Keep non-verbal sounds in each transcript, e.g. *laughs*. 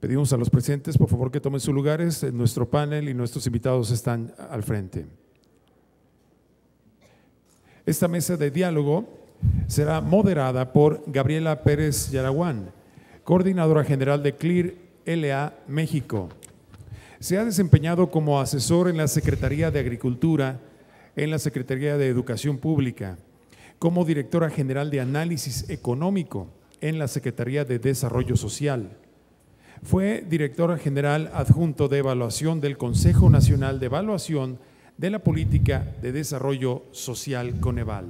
Pedimos a los presentes, por favor, que tomen sus lugares. Nuestro panel y nuestros invitados están al frente. Esta mesa de diálogo será moderada por Gabriela Pérez Yaraguán, coordinadora general de CLIR LA México. Se ha desempeñado como asesor en la Secretaría de Agricultura, en la Secretaría de Educación Pública, como directora general de Análisis Económico en la Secretaría de Desarrollo Social fue directora general adjunto de evaluación del Consejo Nacional de Evaluación de la Política de Desarrollo Social Coneval.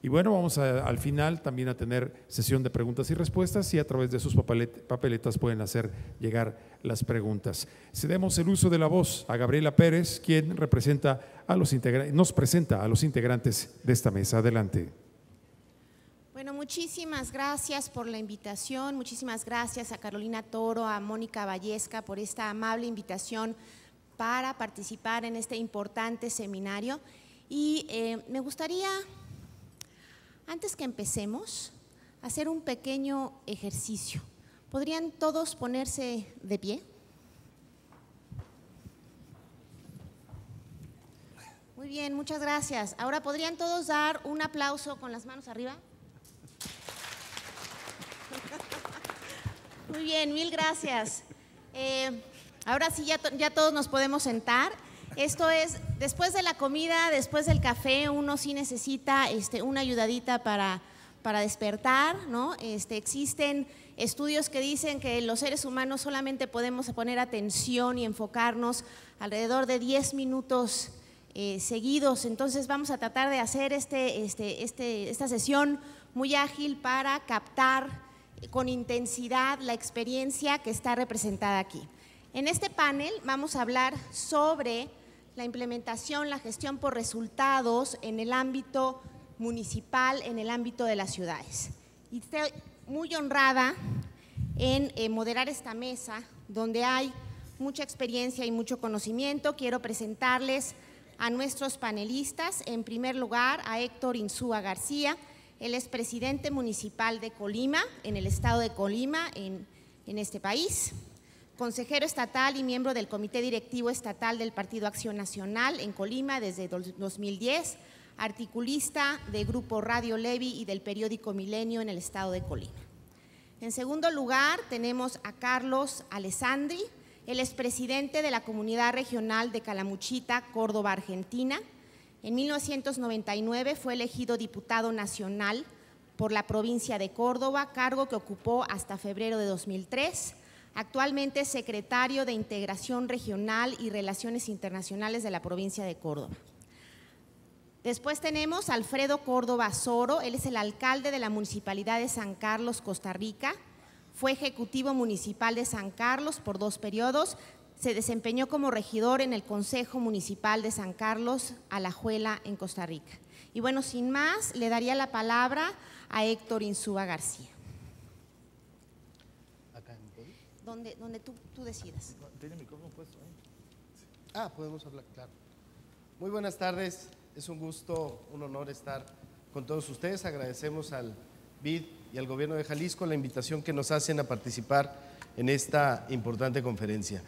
Y bueno, vamos al final también a tener sesión de preguntas y respuestas y a través de sus papeletas pueden hacer llegar las preguntas. Cedemos el uso de la voz a Gabriela Pérez, quien representa a los nos presenta a los integrantes de esta mesa. Adelante. Bueno, muchísimas gracias por la invitación, muchísimas gracias a Carolina Toro, a Mónica Vallesca por esta amable invitación para participar en este importante seminario. Y eh, me gustaría, antes que empecemos, hacer un pequeño ejercicio. ¿Podrían todos ponerse de pie? Muy bien, muchas gracias. Ahora, ¿podrían todos dar un aplauso con las manos arriba? Muy bien, mil gracias. Eh, ahora sí, ya, todos nos podemos sentar. Esto es, después de la comida, después del café, uno sí necesita este, una ayudadita para, despertar, ¿no? Este, existen estudios que dicen que los seres humanos solamente podemos poner atención y enfocarnos alrededor de 10 minutos eh, seguidos. Entonces vamos a tratar de hacer este, este, esta sesión muy ágil para captar con intensidad la experiencia que está representada aquí. En este panel vamos a hablar sobre la implementación, la gestión por resultados en el ámbito municipal, en el ámbito de las ciudades. Y estoy muy honrada en eh, moderar esta mesa donde hay mucha experiencia y mucho conocimiento. Quiero presentarles a nuestros panelistas. En primer lugar, a Héctor Insúa García, él es presidente municipal de Colima, en el estado de Colima, en, este país. Consejero estatal y miembro del Comité Directivo Estatal del Partido Acción Nacional en Colima desde 2010. Articulista de Grupo Radio Levi y del periódico Milenio en el estado de Colima. En segundo lugar, tenemos a Carlos Alessandri. Él es presidente de la Comunidad Regional de Calamuchita, Córdoba, Argentina en 1999 fue elegido diputado nacional por la provincia de Córdoba, cargo que ocupó hasta febrero de 2003. Actualmente es secretario de Integración Regional y Relaciones Internacionales de la provincia de Córdoba. Después tenemos Alfredo Córdoba Soro, él es el alcalde de la Municipalidad de San Carlos, Costa Rica. Fue ejecutivo municipal de San Carlos por dos periodos, se desempeñó como regidor en el Consejo Municipal de San Carlos, Alajuela, en Costa Rica. Y bueno, sin más, le daría la palabra a Héctor Insúa García. Acá donde, donde tú, tú decidas. ¿Tiene micrófono puesto Ah, podemos hablar, claro. Muy buenas tardes, es un gusto, un honor estar con todos ustedes. Agradecemos al BID y al Gobierno de Jalisco la invitación que nos hacen a participar en esta importante conferencia.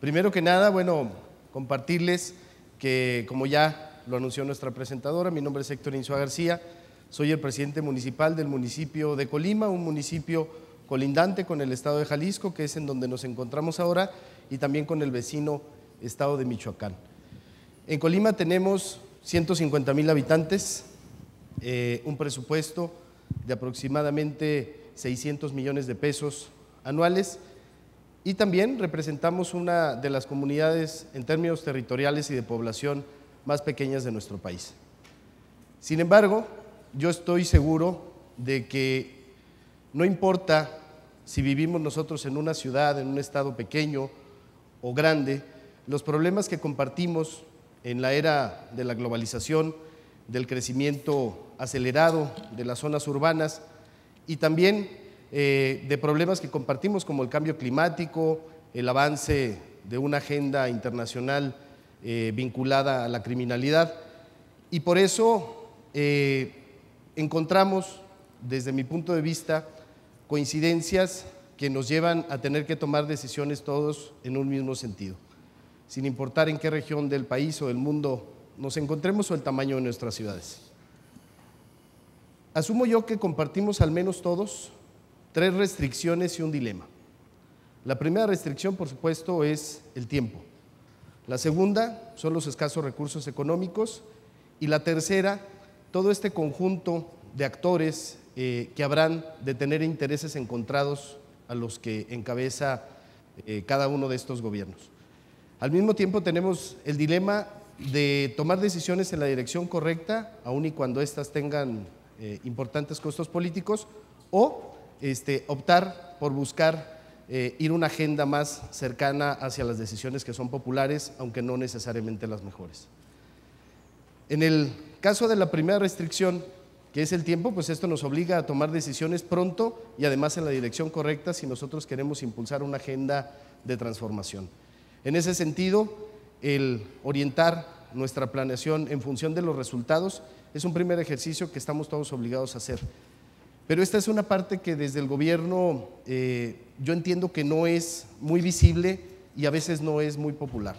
Primero que nada, bueno, compartirles que como ya lo anunció nuestra presentadora, mi nombre es Héctor Insua García, soy el presidente municipal del municipio de Colima, un municipio colindante con el estado de Jalisco, que es en donde nos encontramos ahora, y también con el vecino estado de Michoacán. En Colima tenemos 150 mil habitantes, eh, un presupuesto de aproximadamente 600 millones de pesos anuales y también representamos una de las comunidades en términos territoriales y de población más pequeñas de nuestro país. Sin embargo, yo estoy seguro de que no importa si vivimos nosotros en una ciudad, en un estado pequeño o grande, los problemas que compartimos en la era de la globalización, del crecimiento acelerado de las zonas urbanas y también eh, de problemas que compartimos como el cambio climático, el avance de una agenda internacional eh, vinculada a la criminalidad. Y por eso eh, encontramos, desde mi punto de vista, coincidencias que nos llevan a tener que tomar decisiones todos en un mismo sentido, sin importar en qué región del país o del mundo nos encontremos o el tamaño de nuestras ciudades. Asumo yo que compartimos al menos todos tres restricciones y un dilema. La primera restricción, por supuesto, es el tiempo. La segunda son los escasos recursos económicos. Y la tercera, todo este conjunto de actores eh, que habrán de tener intereses encontrados a los que encabeza eh, cada uno de estos gobiernos. Al mismo tiempo tenemos el dilema de tomar decisiones en la dirección correcta, aun y cuando éstas tengan eh, importantes costos políticos, o este, optar por buscar eh, ir una agenda más cercana hacia las decisiones que son populares, aunque no necesariamente las mejores. En el caso de la primera restricción, que es el tiempo, pues esto nos obliga a tomar decisiones pronto y además en la dirección correcta si nosotros queremos impulsar una agenda de transformación. En ese sentido, el orientar nuestra planeación en función de los resultados es un primer ejercicio que estamos todos obligados a hacer. Pero esta es una parte que desde el gobierno eh, yo entiendo que no es muy visible y a veces no es muy popular.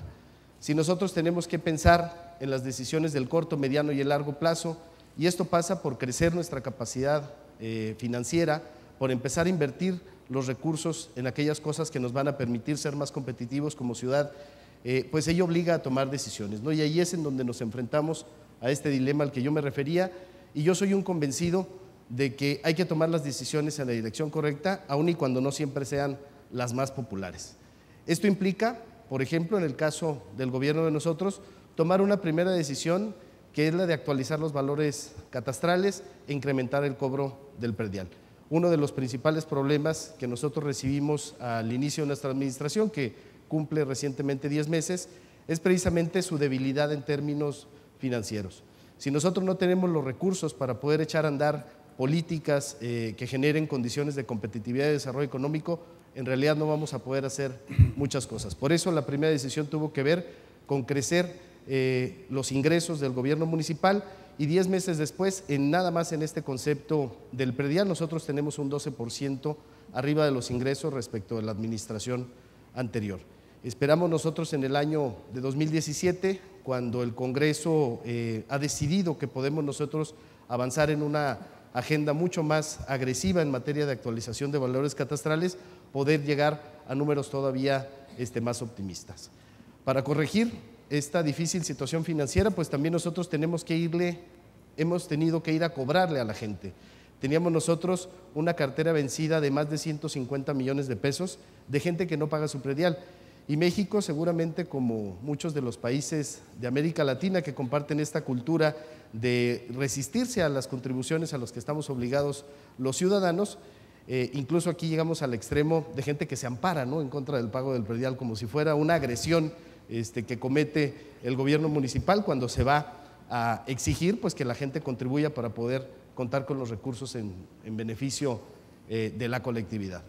Si nosotros tenemos que pensar en las decisiones del corto, mediano y el largo plazo, y esto pasa por crecer nuestra capacidad eh, financiera, por empezar a invertir los recursos en aquellas cosas que nos van a permitir ser más competitivos como ciudad, eh, pues ello obliga a tomar decisiones. ¿no? Y ahí es en donde nos enfrentamos a este dilema al que yo me refería, y yo soy un convencido de que hay que tomar las decisiones en la dirección correcta, aun y cuando no siempre sean las más populares. Esto implica, por ejemplo, en el caso del gobierno de nosotros, tomar una primera decisión que es la de actualizar los valores catastrales e incrementar el cobro del predial. Uno de los principales problemas que nosotros recibimos al inicio de nuestra administración, que cumple recientemente 10 meses, es precisamente su debilidad en términos financieros. Si nosotros no tenemos los recursos para poder echar a andar políticas eh, que generen condiciones de competitividad y desarrollo económico, en realidad no vamos a poder hacer muchas cosas. Por eso la primera decisión tuvo que ver con crecer eh, los ingresos del gobierno municipal y diez meses después, en nada más en este concepto del predial, nosotros tenemos un 12% arriba de los ingresos respecto a la administración anterior. Esperamos nosotros en el año de 2017, cuando el Congreso eh, ha decidido que podemos nosotros avanzar en una agenda mucho más agresiva en materia de actualización de valores catastrales, poder llegar a números todavía este, más optimistas. Para corregir esta difícil situación financiera, pues también nosotros tenemos que irle, hemos tenido que ir a cobrarle a la gente. Teníamos nosotros una cartera vencida de más de 150 millones de pesos de gente que no paga su predial. Y México, seguramente como muchos de los países de América Latina que comparten esta cultura de resistirse a las contribuciones a las que estamos obligados los ciudadanos, eh, incluso aquí llegamos al extremo de gente que se ampara ¿no? en contra del pago del predial, como si fuera una agresión este, que comete el gobierno municipal cuando se va a exigir pues, que la gente contribuya para poder contar con los recursos en, beneficio eh, de la colectividad.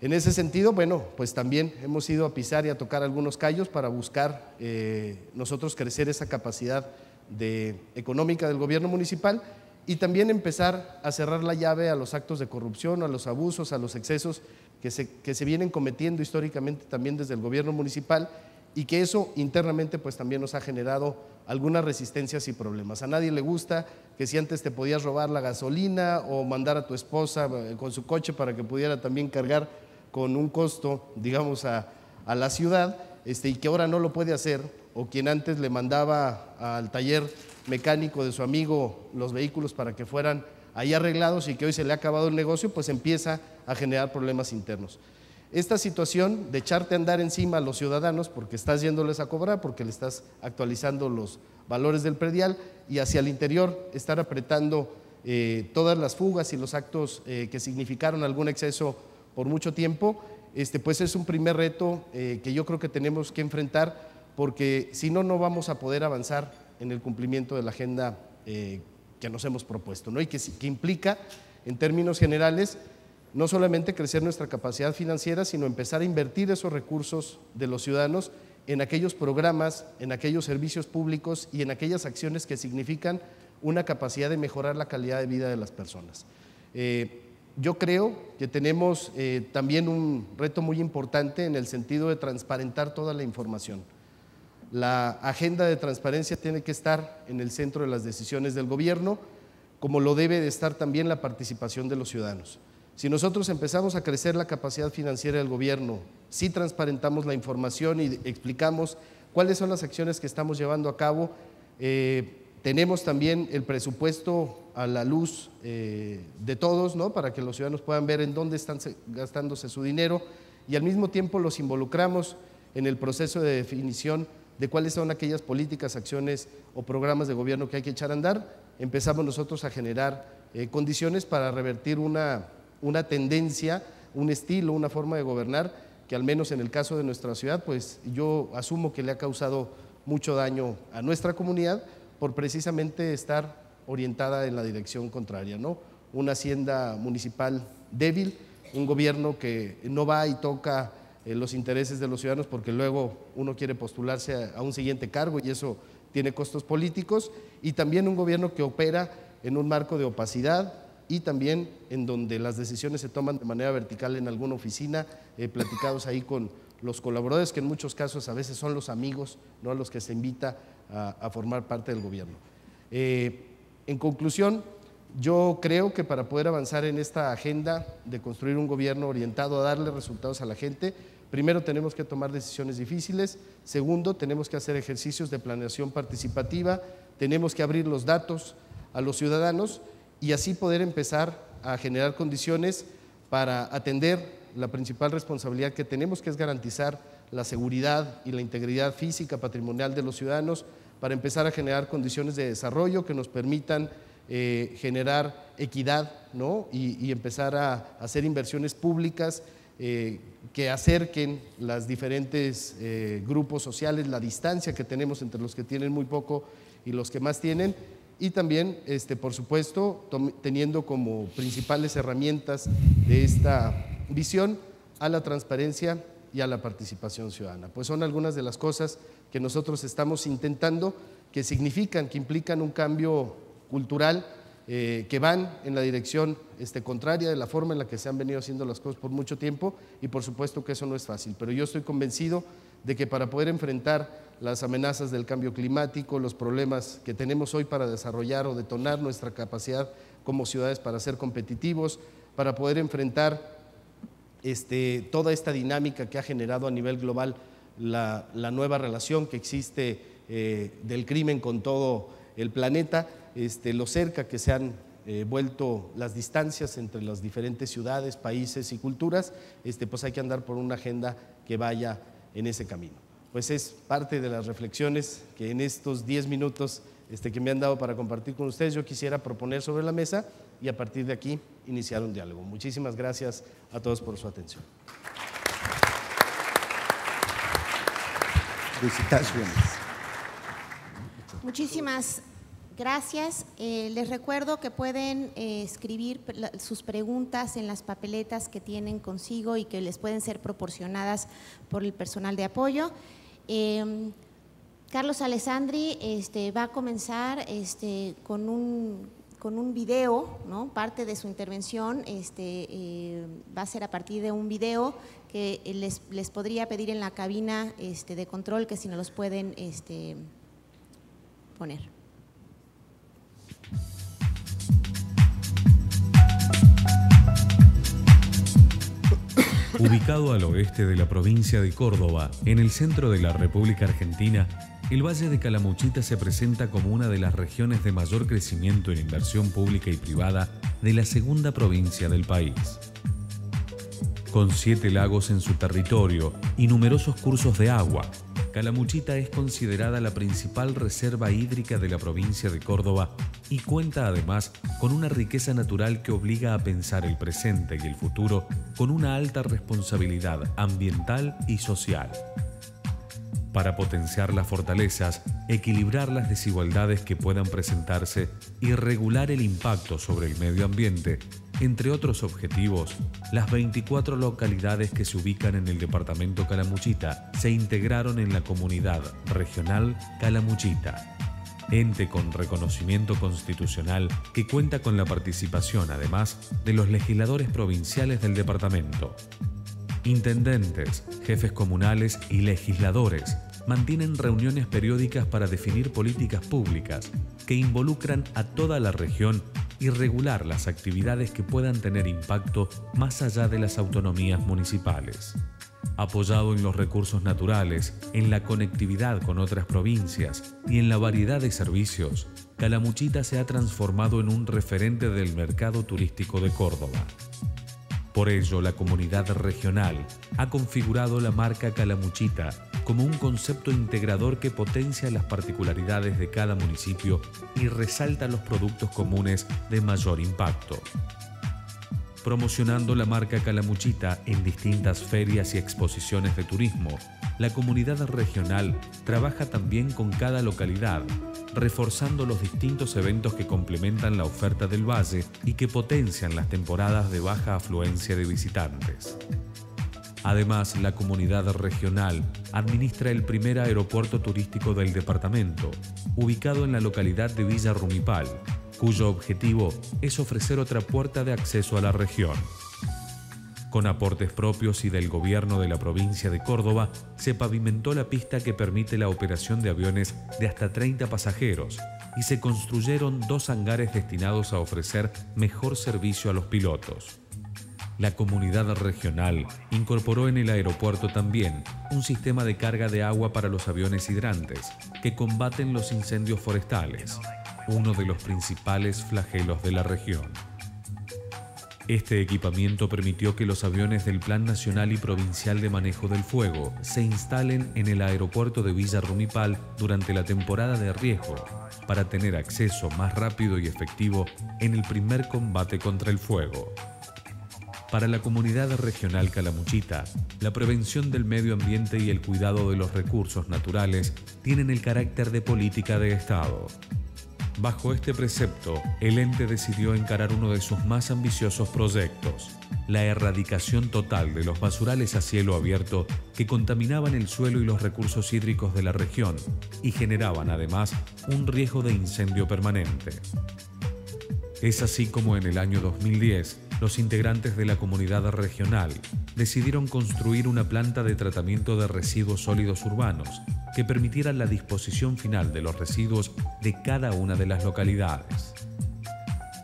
En ese sentido, bueno, pues también hemos ido a pisar y a tocar algunos callos para buscar eh, nosotros crecer esa capacidad de, económica del gobierno municipal y también empezar a cerrar la llave a los actos de corrupción, a los abusos, a los excesos que se, que se vienen cometiendo históricamente también desde el gobierno municipal y que eso internamente pues también nos ha generado algunas resistencias y problemas. A nadie le gusta que si antes te podías robar la gasolina o mandar a tu esposa eh, con su coche para que pudiera también cargar con un costo, digamos, a, la ciudad este, y que ahora no lo puede hacer, o quien antes le mandaba al taller mecánico de su amigo los vehículos para que fueran ahí arreglados y que hoy se le ha acabado el negocio, pues empieza a generar problemas internos. Esta situación de echarte a andar encima a los ciudadanos porque estás yéndoles a cobrar, porque le estás actualizando los valores del predial y hacia el interior estar apretando eh, todas las fugas y los actos eh, que significaron algún exceso por mucho tiempo, este, pues es un primer reto eh, que yo creo que tenemos que enfrentar porque si no, no vamos a poder avanzar en el cumplimiento de la agenda eh, que nos hemos propuesto, ¿no? y que, implica, en términos generales, no solamente crecer nuestra capacidad financiera, sino empezar a invertir esos recursos de los ciudadanos en aquellos programas, en aquellos servicios públicos y en aquellas acciones que significan una capacidad de mejorar la calidad de vida de las personas. Eh, yo creo que tenemos eh, también un reto muy importante en el sentido de transparentar toda la información. La agenda de transparencia tiene que estar en el centro de las decisiones del gobierno, como lo debe de estar también la participación de los ciudadanos. Si nosotros empezamos a crecer la capacidad financiera del gobierno, si transparentamos la información y explicamos cuáles son las acciones que estamos llevando a cabo, eh, tenemos también el presupuesto a la luz eh, de todos, ¿no? para que los ciudadanos puedan ver en dónde están gastándose su dinero y al mismo tiempo los involucramos en el proceso de definición de cuáles son aquellas políticas, acciones o programas de gobierno que hay que echar a andar. Empezamos nosotros a generar eh, condiciones para revertir una, una tendencia, un estilo, una forma de gobernar que al menos en el caso de nuestra ciudad, pues yo asumo que le ha causado mucho daño a nuestra comunidad por precisamente estar orientada en la dirección contraria, ¿no? Una hacienda municipal débil, un gobierno que no va y toca eh, los intereses de los ciudadanos porque luego uno quiere postularse a, un siguiente cargo y eso tiene costos políticos, y también un gobierno que opera en un marco de opacidad y también en donde las decisiones se toman de manera vertical en alguna oficina, platicados ahí con los colaboradores, que en muchos casos a veces son los amigos, no a los que se invita a, formar parte del gobierno. Eh, en conclusión, yo creo que para poder avanzar en esta agenda de construir un gobierno orientado a darle resultados a la gente, primero tenemos que tomar decisiones difíciles, segundo tenemos que hacer ejercicios de planeación participativa, tenemos que abrir los datos a los ciudadanos y así poder empezar a generar condiciones para atender la principal responsabilidad que tenemos, que es garantizar la seguridad y la integridad física, patrimonial de los ciudadanos, para empezar a generar condiciones de desarrollo que nos permitan eh, generar equidad ¿no? y, empezar a, hacer inversiones públicas eh, que acerquen los diferentes eh, grupos sociales, la distancia que tenemos entre los que tienen muy poco y los que más tienen, y también, este, por supuesto, teniendo como principales herramientas de esta visión a la transparencia y a la participación ciudadana. Pues son algunas de las cosas que nosotros estamos intentando, que significan, que implican un cambio cultural, eh, que van en la dirección este, contraria de la forma en la que se han venido haciendo las cosas por mucho tiempo y por supuesto que eso no es fácil, pero yo estoy convencido de que para poder enfrentar las amenazas del cambio climático, los problemas que tenemos hoy para desarrollar o detonar nuestra capacidad como ciudades para ser competitivos, para poder enfrentar este, toda esta dinámica que ha generado a nivel global la, nueva relación que existe eh, del crimen con todo el planeta, este, lo cerca que se han eh, vuelto las distancias entre las diferentes ciudades, países y culturas, este, pues hay que andar por una agenda que vaya en ese camino. Pues es parte de las reflexiones que en estos 10 minutos este, que me han dado para compartir con ustedes, yo quisiera proponer sobre la mesa y a partir de aquí iniciar un diálogo. Muchísimas gracias a todos por su atención. Muchísimas gracias. Eh, les recuerdo que pueden eh, escribir sus preguntas en las papeletas que tienen consigo y que les pueden ser proporcionadas por el personal de apoyo. Em, Carlos Alessandri este, va a comenzar este, con un con un video, ¿no? parte de su intervención este, eh, va a ser a partir de un video que les, les podría pedir en la cabina de control que si no los pueden poner. Ubicado al oeste de la provincia de Córdoba, en el centro de la República Argentina, el Valle de Calamuchita se presenta como una de las regiones de mayor crecimiento en inversión pública y privada de la segunda provincia del país. Con siete lagos en su territorio y numerosos cursos de agua, Calamuchita es considerada la principal reserva hídrica de la provincia de Córdoba y cuenta además con una riqueza natural que obliga a pensar el presente y el futuro con una alta responsabilidad ambiental y social para potenciar las fortalezas, equilibrar las desigualdades que puedan presentarse y regular el impacto sobre el medio ambiente. Entre otros objetivos, las 24 localidades que se ubican en el departamento Calamuchita se integraron en la comunidad regional Calamuchita. ente con reconocimiento constitucional que cuenta con la participación, además, de los legisladores provinciales del departamento. Intendentes, jefes comunales y legisladores mantienen reuniones periódicas para definir políticas públicas que involucran a toda la región y regular las actividades que puedan tener impacto más allá de las autonomías municipales. Apoyado en los recursos naturales, en la conectividad con otras provincias y en la variedad de servicios, Calamuchita se ha transformado en un referente del mercado turístico de Córdoba. Por ello, la comunidad regional ha configurado la marca Calamuchita como un concepto integrador que potencia las particularidades de cada municipio y resalta los productos comunes de mayor impacto. Promocionando la marca Calamuchita en distintas ferias y exposiciones de turismo, la comunidad regional trabaja también con cada localidad, reforzando los distintos eventos que complementan la oferta del valle y que potencian las temporadas de baja afluencia de visitantes. Además, la comunidad regional administra el primer aeropuerto turístico del departamento, ubicado en la localidad de Villa Rumipal, cuyo objetivo es ofrecer otra puerta de acceso a la región. Con aportes propios y del gobierno de la provincia de Córdoba, se pavimentó la pista que permite la operación de aviones de hasta 30 pasajeros y se construyeron dos hangares destinados a ofrecer mejor servicio a los pilotos. La comunidad regional incorporó en el aeropuerto también un sistema de carga de agua para los aviones hidrantes que combaten los incendios forestales, uno de los principales flagelos de la región. Este equipamiento permitió que los aviones del Plan Nacional y Provincial de Manejo del Fuego se instalen en el aeropuerto de Villa Rumipal durante la temporada de riesgo para tener acceso más rápido y efectivo en el primer combate contra el fuego. Para la comunidad regional calamuchita, la prevención del medio ambiente y el cuidado de los recursos naturales tienen el carácter de política de Estado. Bajo este precepto, el ente decidió encarar uno de sus más ambiciosos proyectos, la erradicación total de los basurales a cielo abierto que contaminaban el suelo y los recursos hídricos de la región y generaban además un riesgo de incendio permanente. Es así como en el año 2010, los integrantes de la comunidad regional decidieron construir una planta de tratamiento de residuos sólidos urbanos que permitiera la disposición final de los residuos de cada una de las localidades.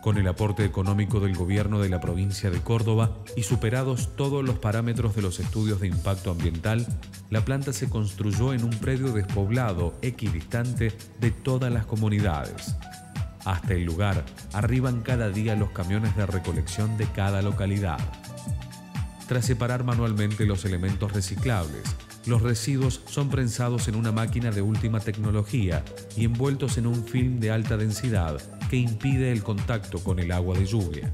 Con el aporte económico del gobierno de la provincia de Córdoba y superados todos los parámetros de los estudios de impacto ambiental, la planta se construyó en un predio despoblado equidistante de todas las comunidades. Hasta el lugar arriban cada día los camiones de recolección de cada localidad. Tras separar manualmente los elementos reciclables, los residuos son prensados en una máquina de última tecnología y envueltos en un film de alta densidad que impide el contacto con el agua de lluvia.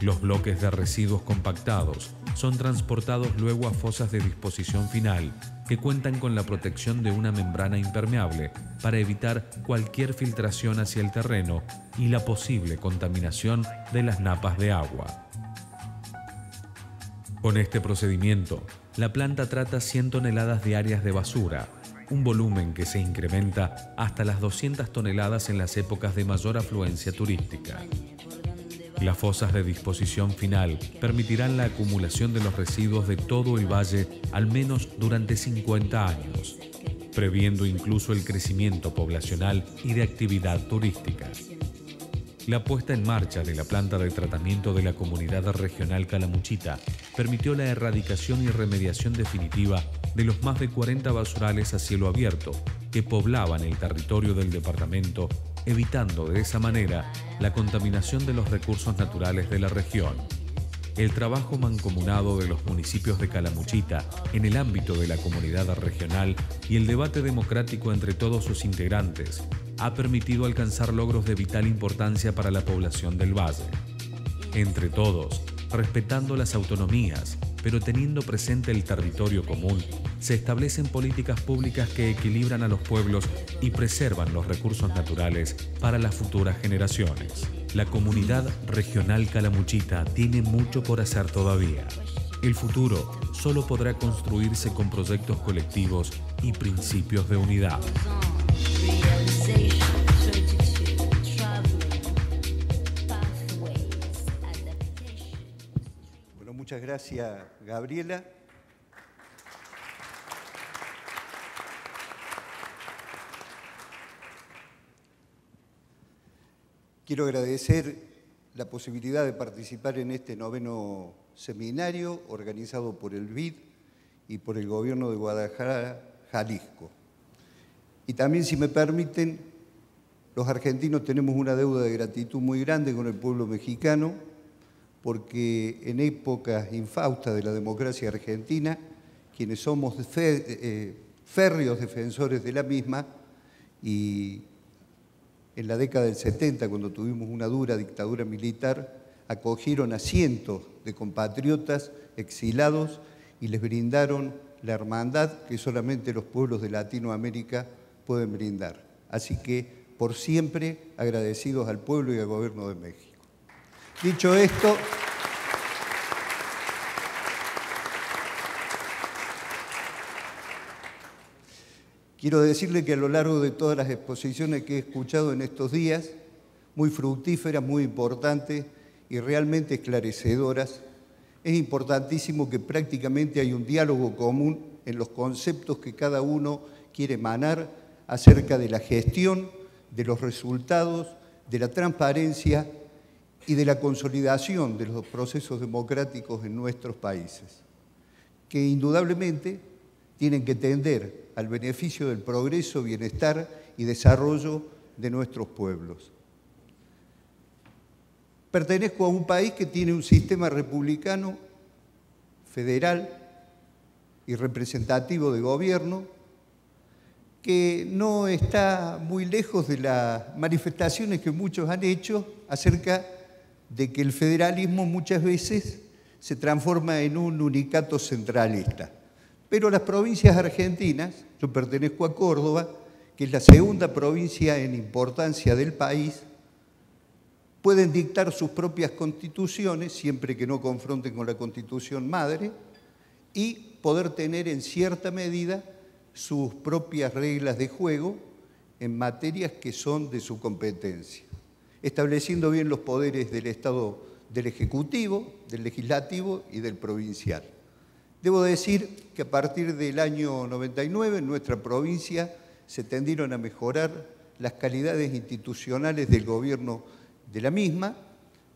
Los bloques de residuos compactados son transportados luego a fosas de disposición final que cuentan con la protección de una membrana impermeable para evitar cualquier filtración hacia el terreno y la posible contaminación de las napas de agua. Con este procedimiento, la planta trata 100 toneladas diarias de basura, un volumen que se incrementa hasta las 200 toneladas en las épocas de mayor afluencia turística. Las fosas de disposición final permitirán la acumulación de los residuos de todo el valle al menos durante 50 años, previendo incluso el crecimiento poblacional y de actividad turística. La puesta en marcha de la planta de tratamiento de la comunidad regional Calamuchita permitió la erradicación y remediación definitiva de los más de 40 basurales a cielo abierto que poblaban el territorio del departamento, evitando de esa manera la contaminación de los recursos naturales de la región. El trabajo mancomunado de los municipios de Calamuchita en el ámbito de la comunidad regional y el debate democrático entre todos sus integrantes ha permitido alcanzar logros de vital importancia para la población del valle. Entre todos, respetando las autonomías, pero teniendo presente el territorio común, se establecen políticas públicas que equilibran a los pueblos y preservan los recursos naturales para las futuras generaciones. La comunidad regional calamuchita tiene mucho por hacer todavía. El futuro solo podrá construirse con proyectos colectivos y principios de unidad. Muchas gracias, Gabriela. Quiero agradecer la posibilidad de participar en este noveno seminario organizado por el BID y por el gobierno de Guadalajara, Jalisco. Y también, si me permiten, los argentinos tenemos una deuda de gratitud muy grande con el pueblo mexicano, porque en épocas infaustas de la democracia argentina, quienes somos eh, férreos defensores de la misma, y en la década del 70, cuando tuvimos una dura dictadura militar, acogieron a cientos de compatriotas exilados y les brindaron la hermandad que solamente los pueblos de Latinoamérica pueden brindar. Así que por siempre agradecidos al pueblo y al gobierno de México. Dicho esto, quiero decirle que a lo largo de todas las exposiciones que he escuchado en estos días, muy fructíferas, muy importantes y realmente esclarecedoras, es importantísimo que prácticamente hay un diálogo común en los conceptos que cada uno quiere emanar acerca de la gestión, de los resultados, de la transparencia y de la consolidación de los procesos democráticos en nuestros países, que indudablemente tienen que tender al beneficio del progreso, bienestar y desarrollo de nuestros pueblos. Pertenezco a un país que tiene un sistema republicano, federal y representativo de gobierno, que no está muy lejos de las manifestaciones que muchos han hecho acerca de que el federalismo muchas veces se transforma en un unicato centralista. Pero las provincias argentinas, yo pertenezco a Córdoba, que es la segunda provincia en importancia del país, pueden dictar sus propias constituciones, siempre que no confronten con la constitución madre, y poder tener en cierta medida sus propias reglas de juego en materias que son de su competencia, estableciendo bien los poderes del Estado, del Ejecutivo, del Legislativo y del Provincial. Debo decir que a partir del año 99 en nuestra provincia se tendieron a mejorar las calidades institucionales del gobierno de la misma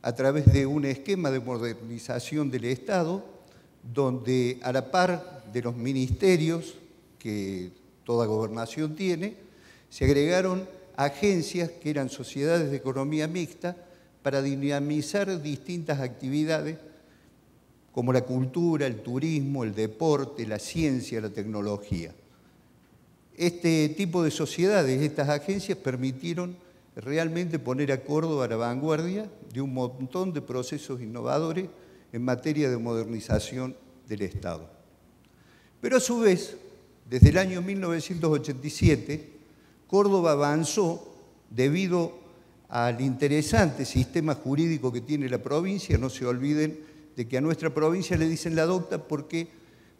a través de un esquema de modernización del Estado, donde a la par de los ministerios que toda gobernación tiene, se agregaron agencias que eran sociedades de economía mixta para dinamizar distintas actividades como la cultura, el turismo, el deporte, la ciencia, la tecnología. Este tipo de sociedades, estas agencias permitieron realmente poner a Córdoba a la vanguardia de un montón de procesos innovadores en materia de modernización del Estado. Pero a su vez, desde el año 1987, Córdoba avanzó debido al interesante sistema jurídico que tiene la provincia. No se olviden de que a nuestra provincia le dicen la docta porque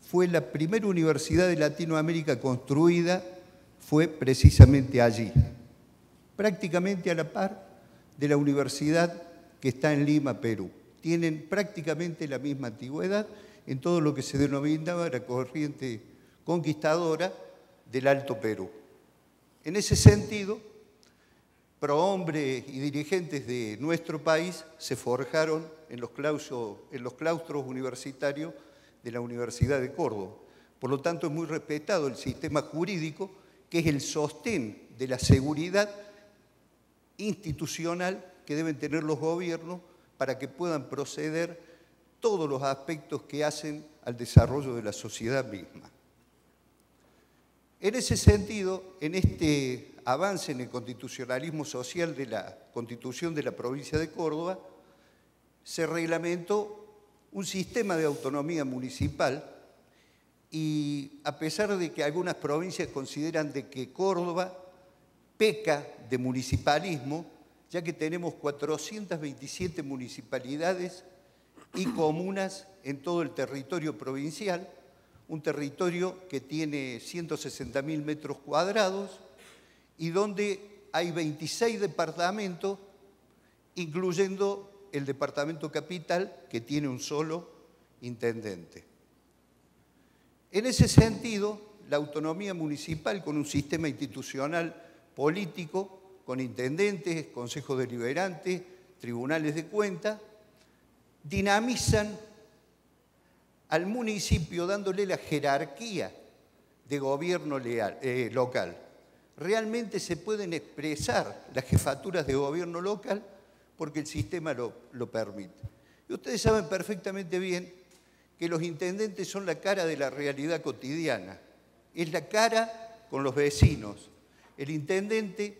fue la primera universidad de Latinoamérica construida, fue precisamente allí, prácticamente a la par de la universidad que está en Lima, Perú. Tienen prácticamente la misma antigüedad en todo lo que se denominaba la corriente conquistadora del Alto Perú. En ese sentido, prohombres y dirigentes de nuestro país se forjaron en los, claustros, universitarios de la Universidad de Córdoba. Por lo tanto, es muy respetado el sistema jurídico, que es el sostén de la seguridad institucional que deben tener los gobiernos para que puedan proceder todos los aspectos que hacen al desarrollo de la sociedad misma. En ese sentido, en este avance en el constitucionalismo social de la Constitución de la provincia de Córdoba, se reglamentó un sistema de autonomía municipal y a pesar de que algunas provincias consideran de que Córdoba peca de municipalismo, ya que tenemos 427 municipalidades y comunas en todo el territorio provincial, un territorio que tiene 160.000 metros cuadrados y donde hay 26 departamentos, incluyendo el departamento capital, que tiene un solo, intendente. En ese sentido, la autonomía municipal con un sistema institucional político, con intendentes, consejos deliberantes, tribunales de cuenta, dinamizan al municipio dándole la jerarquía de gobierno eh, local. Realmente se pueden expresar las jefaturas de gobierno local porque el sistema lo, lo permite. Y ustedes saben perfectamente bien que los intendentes son la cara de la realidad cotidiana, es la cara con los vecinos. El intendente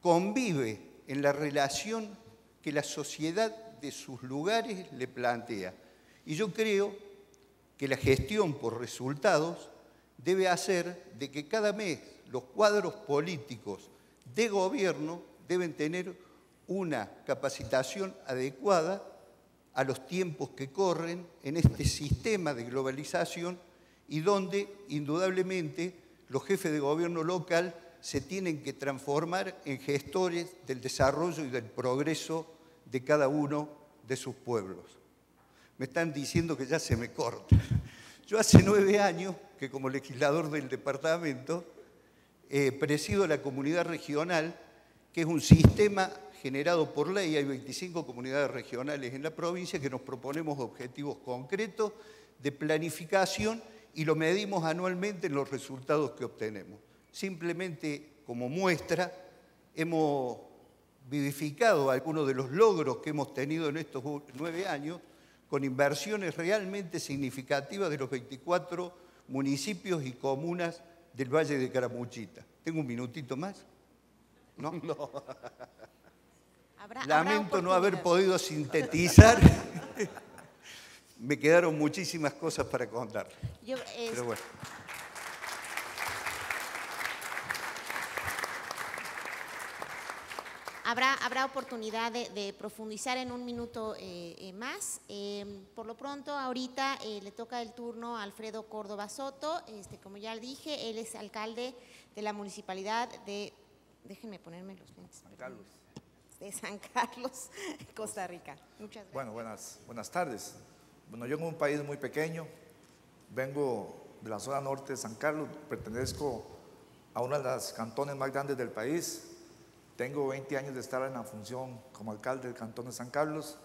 convive en la relación que la sociedad de sus lugares le plantea. Y yo creo que la gestión por resultados debe hacer de que cada mes los cuadros políticos de gobierno deben tener una capacitación adecuada a los tiempos que corren en este sistema de globalización y donde indudablemente los jefes de gobierno local se tienen que transformar en gestores del desarrollo y del progreso de cada uno de sus pueblos. Me están diciendo que ya se me corta. Yo hace nueve años que como legislador del departamento eh, presido la comunidad regional, que es un sistema generado por ley. Hay 25 comunidades regionales en la provincia que nos proponemos objetivos concretos de planificación y lo medimos anualmente en los resultados que obtenemos. Simplemente como muestra, hemos vivificado algunos de los logros que hemos tenido en estos nueve años con inversiones realmente significativas de los 24 municipios y comunas del Valle de Caramuchita. ¿Tengo un minutito más? ¿No? *laughs* no. Lamento no haber podido sintetizar *laughs* me quedaron muchísimas cosas para contar. Pero bueno. Habrá, habrá oportunidad de, profundizar en un minuto eh, eh, más. Em, por lo pronto, ahorita eh, le toca el turno a Alfredo Córdoba Soto. Este, como ya dije, él es alcalde de la municipalidad de. Déjenme ponerme los lentes. San Carlos. De San Carlos, Costa Rica. Muchas gracias. Bueno, buenas, buenas tardes. Bueno, yo en un país muy pequeño, vengo de la zona norte de San Carlos, pertenezco a uno de los cantones más grandes del país. Tengo 20 años de estar en la función como alcalde del cantón de San Carlos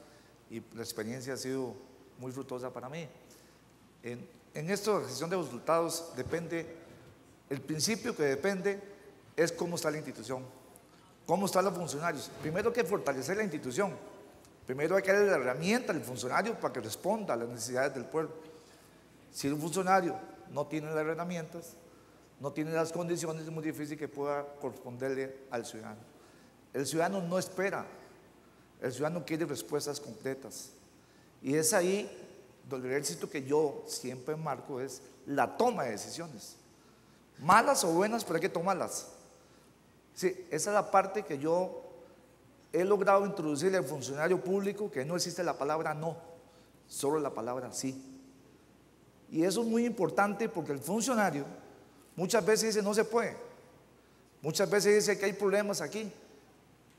y la experiencia ha sido muy fructuosa para mí. En, en esto de gestión de resultados depende, el principio que depende es cómo está la institución, cómo están los funcionarios. Primero hay que fortalecer la institución Primero hay que darle la herramienta al funcionario para que responda a las necesidades del pueblo. Si un funcionario no tiene las herramientas, no tiene las condiciones, es muy difícil que pueda corresponderle al ciudadano. El ciudadano no espera, el ciudadano quiere respuestas concretas. Y es ahí donde el éxito que yo siempre marco es la toma de decisiones. Malas o buenas, pero hay que tomarlas. Sí, esa es la parte que yo he logrado introducirle al funcionario público que no existe la palabra no, solo la palabra sí. Y eso es muy importante porque el funcionario muchas veces dice no se puede, muchas veces dice que hay problemas aquí.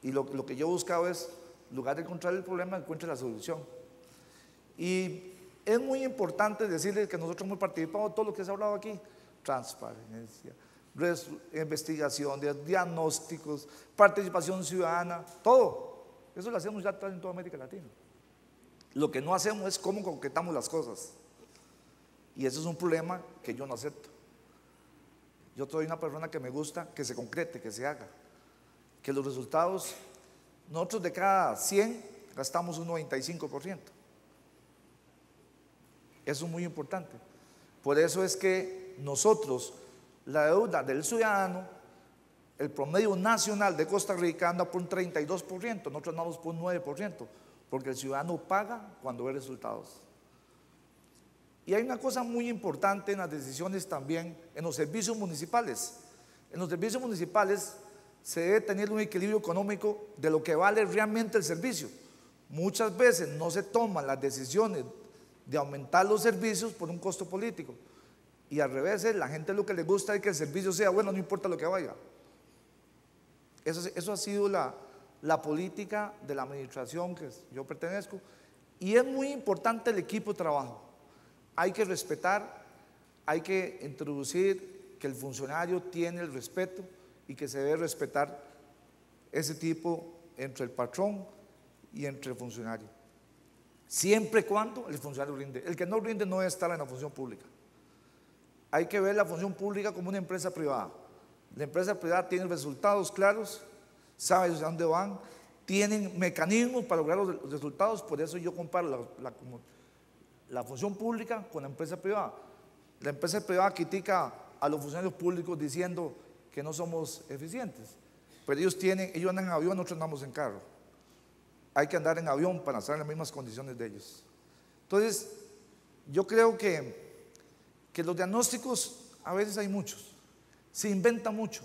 Y lo, que yo he buscado es, en lugar de encontrar el problema, encuentre la solución. Y es muy importante decirles que nosotros hemos participado en todo lo que se ha hablado aquí, transparencia, investigación, diagnósticos, participación ciudadana, todo. Eso lo hacemos ya en toda América Latina. Lo que no hacemos es cómo concretamos las cosas. Y eso es un problema que yo no acepto. Yo soy una persona que me gusta que se concrete, que se haga. Que los resultados, nosotros de cada 100 gastamos un 95%. Eso es muy importante. Por eso es que nosotros la deuda del ciudadano, el promedio nacional de Costa Rica anda por un 32%, nosotros andamos por un 9%, porque el ciudadano paga cuando ve resultados. Y hay una cosa muy importante en las decisiones también, en los servicios municipales. En los servicios municipales se debe tener un equilibrio económico de lo que vale realmente el servicio. Muchas veces no se toman las decisiones de aumentar los servicios por un costo político. Y al revés, la gente lo que le gusta es que el servicio sea bueno, no importa lo que vaya. Eso, eso ha sido la, la política de la administración que yo pertenezco Y es muy importante el equipo de trabajo. Hay que respetar, hay que introducir que el funcionario tiene el respeto y que se debe respetar ese tipo entre el patrón y entre el funcionario. Siempre y cuando el funcionario rinde. El que no rinde no debe estar en la función pública. Hay que ver la función pública como una empresa privada. La empresa privada tiene resultados claros, sabe hacia dónde van, tienen mecanismos para lograr los resultados, por eso yo comparo la, la, función pública con la empresa privada. La empresa privada critica a los funcionarios públicos diciendo que no somos eficientes, pero ellos tienen, ellos andan en avión, nosotros andamos en carro. Hay que andar en avión para estar en las mismas condiciones de ellos. Entonces, yo creo que, que los diagnósticos a veces hay muchos, se inventa mucho.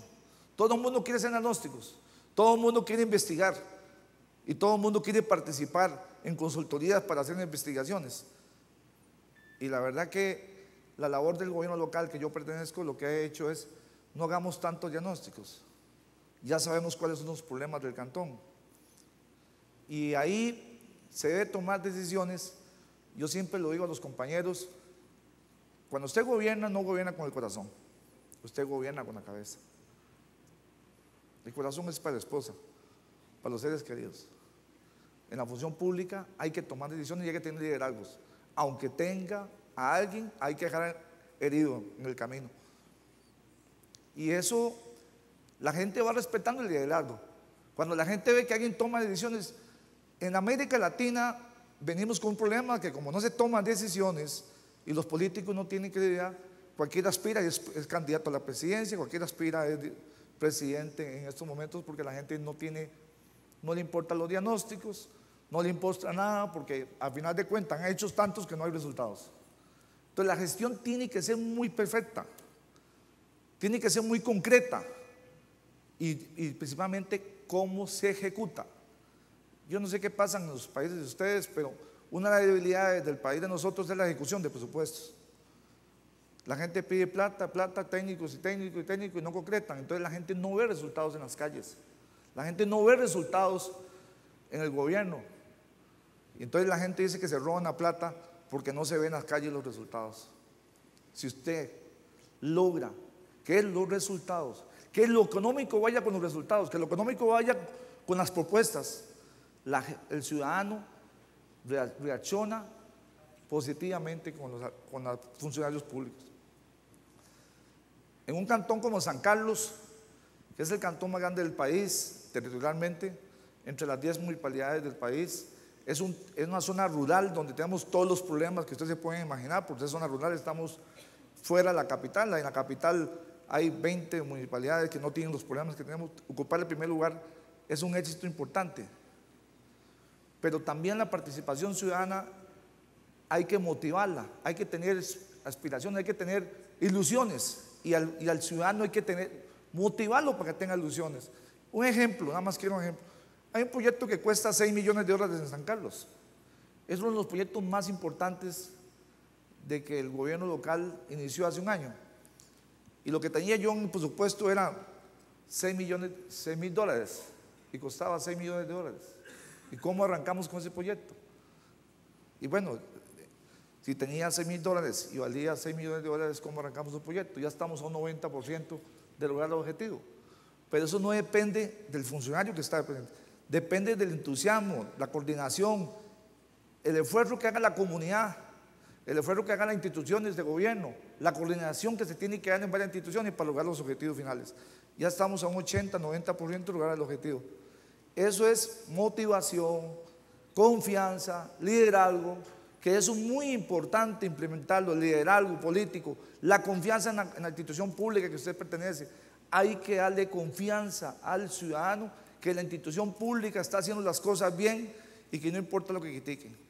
Todo el mundo quiere ser diagnósticos, todo el mundo quiere investigar y todo el mundo quiere participar en consultorías para hacer investigaciones. Y la verdad que la labor del gobierno local que yo pertenezco lo que ha hecho es no hagamos tantos diagnósticos. Ya sabemos cuáles son los problemas del cantón. Y ahí se debe tomar decisiones. Yo siempre lo digo a los compañeros, cuando usted gobierna, no gobierna con el corazón, usted gobierna con la cabeza. El corazón es para la esposa, para los seres queridos. En la función pública hay que tomar decisiones y hay que tener liderazgos. Aunque tenga a alguien, hay que dejar herido en el camino. Y eso, la gente va respetando el liderazgo. Cuando la gente ve que alguien toma decisiones, en América Latina venimos con un problema que como no se toman decisiones y los políticos no tienen credibilidad, cualquiera aspira es, es candidato a la presidencia, cualquiera aspira es presidente en estos momentos porque la gente no tiene, no le importan los diagnósticos, no le importa nada porque al final de cuentas han hecho tantos que no hay resultados. Entonces la gestión tiene que ser muy perfecta, tiene que ser muy concreta y, y principalmente cómo se ejecuta. Yo no sé qué pasa en los países de ustedes, pero una de las debilidades del país de nosotros es la ejecución de presupuestos. La gente pide plata, plata, técnicos y técnicos y técnicos y no concretan. Entonces la gente no ve resultados en las calles. La gente no ve resultados en el gobierno. Y entonces la gente dice que se roban la plata porque no se ven en las calles los resultados. Si usted logra que los resultados, que lo económico vaya con los resultados, que lo económico vaya con las propuestas, el ciudadano reacciona positivamente con los, funcionarios públicos. En un cantón como San Carlos, que es el cantón más grande del país territorialmente, entre las 10 municipalidades del país, es, una zona rural donde tenemos todos los problemas que ustedes se pueden imaginar, porque es zona rural estamos fuera de la capital, en la capital hay 20 municipalidades que no tienen los problemas que tenemos, ocupar el primer lugar es un éxito importante pero también la participación ciudadana hay que motivarla, hay que tener aspiraciones, hay que tener ilusiones y al, ciudadano hay que tener, motivarlo para que tenga ilusiones. Un ejemplo, nada más quiero un ejemplo. Hay un proyecto que cuesta 6 millones de dólares en San Carlos. Es uno de los proyectos más importantes de que el gobierno local inició hace un año. Y lo que tenía yo en presupuesto era 6 millones, 6 mil dólares y costaba 6 millones de dólares. ¿Y cómo arrancamos con ese proyecto? Y bueno, si tenía 6 mil dólares y valía 6 millones de dólares, ¿cómo arrancamos el proyecto? Ya estamos a un 90% de lograr el objetivo. Pero eso no depende del funcionario que está presente. Depende del entusiasmo, la coordinación, el esfuerzo que haga la comunidad, el esfuerzo que hagan las instituciones de gobierno, la coordinación que se tiene que dar en varias instituciones para lograr los objetivos finales. Ya estamos a un 80, 90% de lograr el objetivo. Eso es motivación, confianza, liderazgo, que es muy importante implementarlo, el liderazgo político, la confianza en la, institución pública que usted pertenece. Hay que darle confianza al ciudadano que la institución pública está haciendo las cosas bien y que no importa lo que critiquen.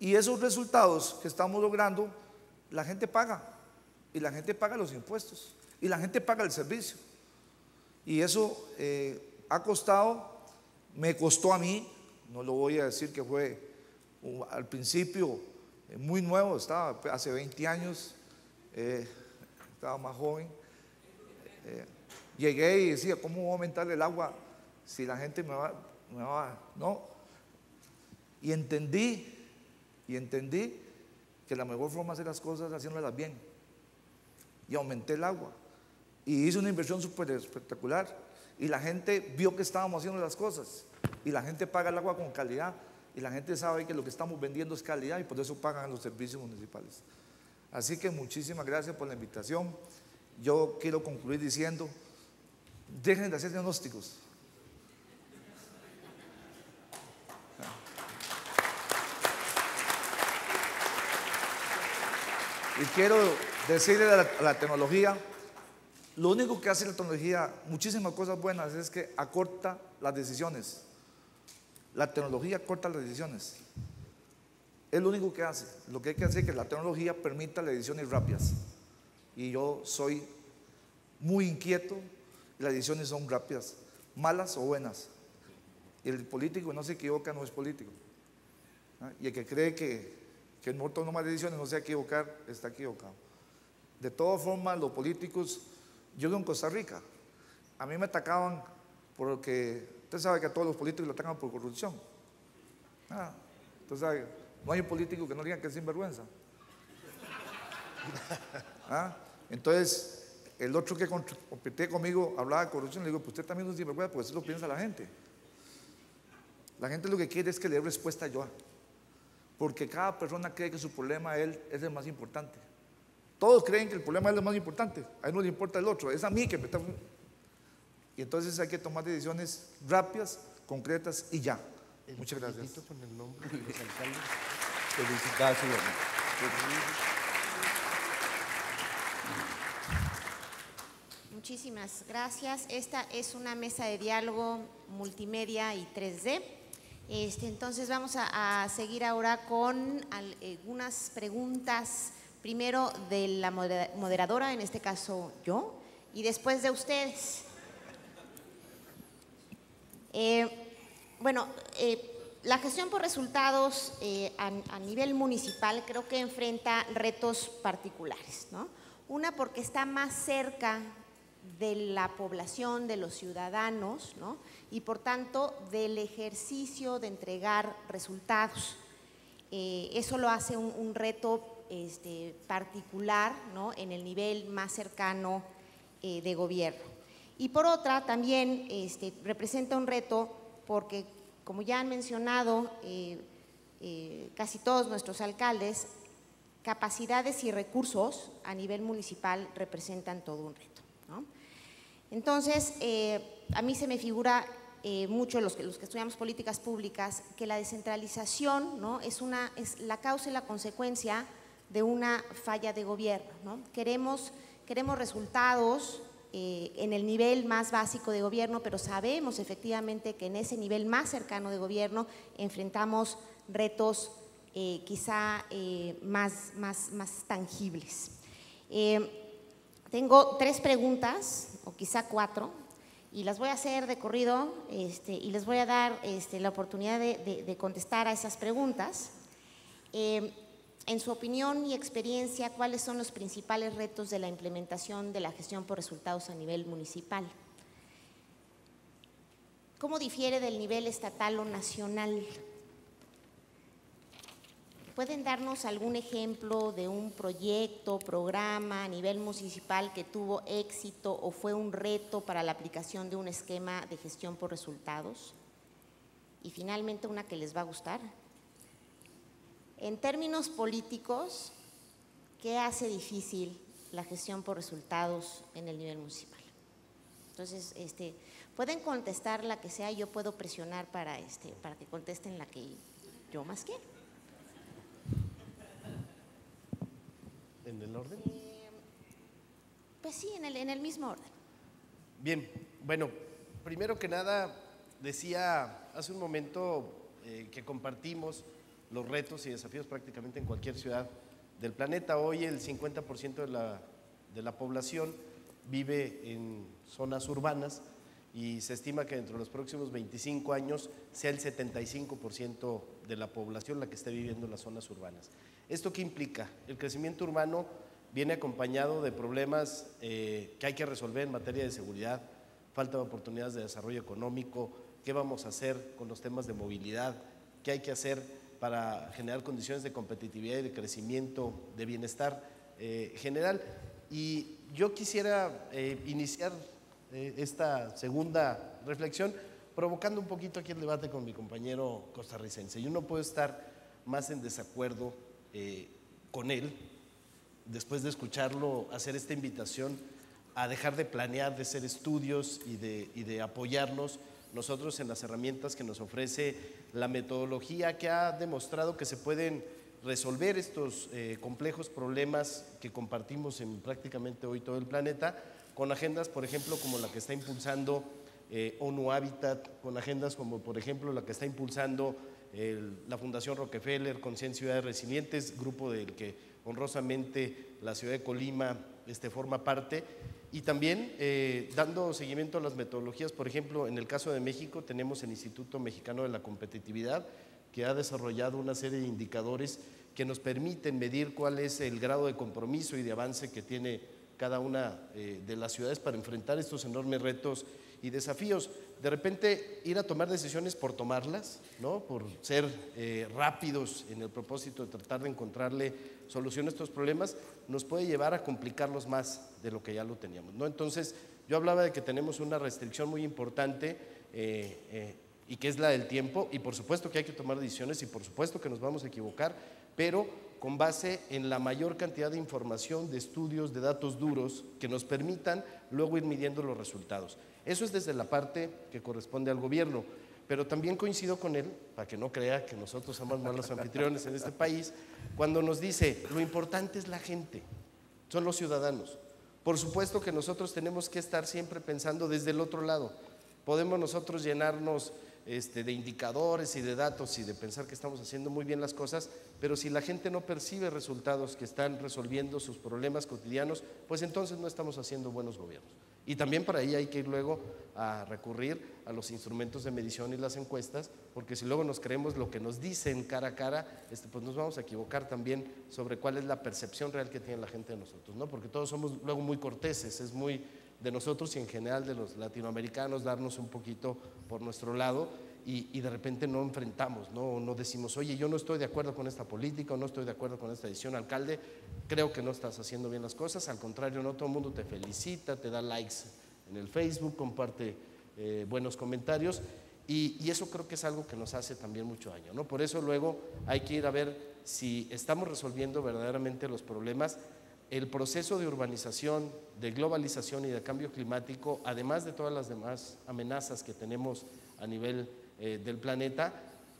Y esos resultados que estamos logrando, la gente paga. Y la gente paga los impuestos. Y la gente paga el servicio. Y eso eh, ha costado me costó a mí, no lo voy a decir que fue al principio eh, muy nuevo, estaba hace 20 años, eh, estaba más joven. Llegué y decía, ¿cómo voy a aumentar el agua si la gente me va, me no? Y entendí Y entendí que la mejor forma de hacer las cosas es haciéndolas bien. Y aumenté el agua. Y hice una inversión súper espectacular. Y la gente vio que estábamos haciendo las cosas. Y la gente paga el agua con calidad. Y la gente sabe que lo que estamos vendiendo es calidad y por eso pagan los servicios municipales. Así que muchísimas gracias por la invitación. Yo quiero concluir diciendo, dejen de hacer diagnósticos. Y quiero decirle a la, tecnología, lo único que hace la tecnología, muchísimas cosas buenas, es que acorta las decisiones. La tecnología acorta las decisiones. Es lo único que hace. Lo que hay que hacer es que la tecnología permita las decisiones rápidas. Y yo soy muy inquieto, las decisiones son rápidas, malas o buenas. Y el político no se equivoca, no es político. ¿Ah? Y el que cree que, que no toma decisiones no se equivocar, está equivocado. De todas formas, los políticos, yo vivo en Costa Rica, a mí me atacaban porque, usted sabe que a todos los políticos lo atacan por corrupción. Ah, usted sabe, no hay un político que no diga que es sinvergüenza. *laughs* ¿Ah? Entonces, el otro que competía conmigo hablaba de corrupción, le digo, pues usted también es sinvergüenza, porque eso lo piensa la gente. La gente lo que quiere es que le dé respuesta yo. Porque cada persona cree que su problema él es el más importante. Todos creen que el problema es el más importante. A él no le importa el otro. Es a mí que me está... Y entonces hay que tomar decisiones rápidas, concretas y ya. Muchas gracias. Con el nombre de Muchísimas gracias. Esta es una mesa de diálogo multimedia y 3D. Este, entonces vamos a, seguir ahora con algunas preguntas, primero de la moderadora, en este caso yo, y después de ustedes. Eh, bueno, eh, la gestión por resultados eh, a, nivel municipal creo que enfrenta retos particulares, ¿no? Una porque está más cerca de la población, de los ciudadanos, ¿no? Y por tanto del ejercicio de entregar resultados. Eh, eso lo hace un, reto este, particular ¿no? en el nivel más cercano eh, de gobierno. Y por otra, también este, representa un reto porque, como ya han mencionado eh, casi todos nuestros alcaldes, capacidades y recursos a nivel municipal representan todo un reto. ¿no? Entonces, a mí se me figura eh, mucho los que, estudiamos políticas públicas que la descentralización ¿no? es, una, es la causa y la consecuencia de una falla de gobierno. ¿no? Queremos, queremos resultados eh, en el nivel más básico de gobierno, pero sabemos efectivamente que en ese nivel más cercano de gobierno enfrentamos retos quizá más, más, más tangibles. Tengo tres preguntas, o quizá cuatro, y las voy a hacer de corrido este, y les voy a dar este, la oportunidad de, contestar a esas preguntas. Eh, en su opinión y experiencia, ¿cuáles son los principales retos de la implementación de la gestión por resultados a nivel municipal? ¿Cómo difiere del nivel estatal o nacional? ¿Pueden darnos algún ejemplo de un proyecto, programa a nivel municipal que tuvo éxito o fue un reto para la aplicación de un esquema de gestión por resultados? Y finalmente una que les va a gustar. En términos políticos, ¿qué hace difícil la gestión por resultados en el nivel municipal? Entonces, este, pueden contestar la que sea, yo puedo presionar para, este, para que contesten la que yo más quiero. ¿En el orden? Eh, pues sí, en el, en el mismo orden. Bien, bueno, primero que nada, decía hace un momento eh, que compartimos los retos y desafíos prácticamente en cualquier ciudad del planeta. Hoy el 50% de la, de la población vive en zonas urbanas y se estima que dentro de los próximos 25 años sea el 75% de la población la que esté viviendo en las zonas urbanas. ¿Esto qué implica? El crecimiento urbano viene acompañado de problemas eh, que hay que resolver en materia de seguridad, falta de oportunidades de desarrollo económico, qué vamos a hacer con los temas de movilidad, qué hay que hacer para generar condiciones de competitividad y de crecimiento, de bienestar eh, general. Y yo quisiera eh, iniciar esta segunda reflexión provocando un poquito aquí el debate con mi compañero costarricense. Yo no puedo estar más en desacuerdo con él después de escucharlo hacer esta invitación a dejar de planear, de hacer estudios y de, y de apoyarnos nosotros en las herramientas que nos ofrece la metodología que ha demostrado que se pueden resolver estos eh, complejos problemas que compartimos en prácticamente hoy todo el planeta, con agendas, por ejemplo, como la que está impulsando eh, ONU Habitat, con agendas como, por ejemplo, la que está impulsando la Fundación Rockefeller con 100 ciudades resilientes, grupo del que honrosamente la ciudad de Colima este, forma parte, y también eh, dando seguimiento a las metodologías, por ejemplo, en el caso de México tenemos el Instituto Mexicano de la Competitividad, que ha desarrollado una serie de indicadores que nos permiten medir cuál es el grado de compromiso y de avance que tiene cada una eh, de las ciudades para enfrentar estos enormes retos y desafíos. De repente ir a tomar decisiones por tomarlas, ¿no? por ser eh, rápidos en el propósito de tratar de encontrarle solución a estos problemas, nos puede llevar a complicarlos más de lo que ya lo teníamos. ¿no? Entonces, yo hablaba de que tenemos una restricción muy importante eh, eh, y que es la del tiempo, y por supuesto que hay que tomar decisiones y por supuesto que nos vamos a equivocar, pero con base en la mayor cantidad de información, de estudios, de datos duros que nos permitan luego ir midiendo los resultados. Eso es desde la parte que corresponde al gobierno. Pero también coincido con él, para que no crea que nosotros somos malos anfitriones en este país, cuando nos dice, lo importante es la gente, son los ciudadanos. Por supuesto que nosotros tenemos que estar siempre pensando desde el otro lado. Podemos nosotros llenarnos este, de indicadores y de datos y de pensar que estamos haciendo muy bien las cosas, pero si la gente no percibe resultados que están resolviendo sus problemas cotidianos, pues entonces no estamos haciendo buenos gobiernos. Y también para ahí hay que ir luego a recurrir a los instrumentos de medición y las encuestas, porque si luego nos creemos lo que nos dicen cara a cara, este, pues nos vamos a equivocar también sobre cuál es la percepción real que tiene la gente de nosotros, ¿no? Porque todos somos luego muy corteses, es muy de nosotros y en general de los latinoamericanos darnos un poquito por nuestro lado y, de repente no enfrentamos, ¿no? no decimos, oye, yo no estoy de acuerdo con esta política, no estoy de acuerdo con esta decisión, alcalde, creo que no estás haciendo bien las cosas, al contrario, no todo el mundo te felicita, te da likes en el Facebook, comparte eh, buenos comentarios y, y, eso creo que es algo que nos hace también mucho daño, ¿no? Por eso luego hay que ir a ver si estamos resolviendo verdaderamente los problemas. El proceso de urbanización, de globalización y de cambio climático, además de todas las demás amenazas que tenemos a nivel eh, del planeta,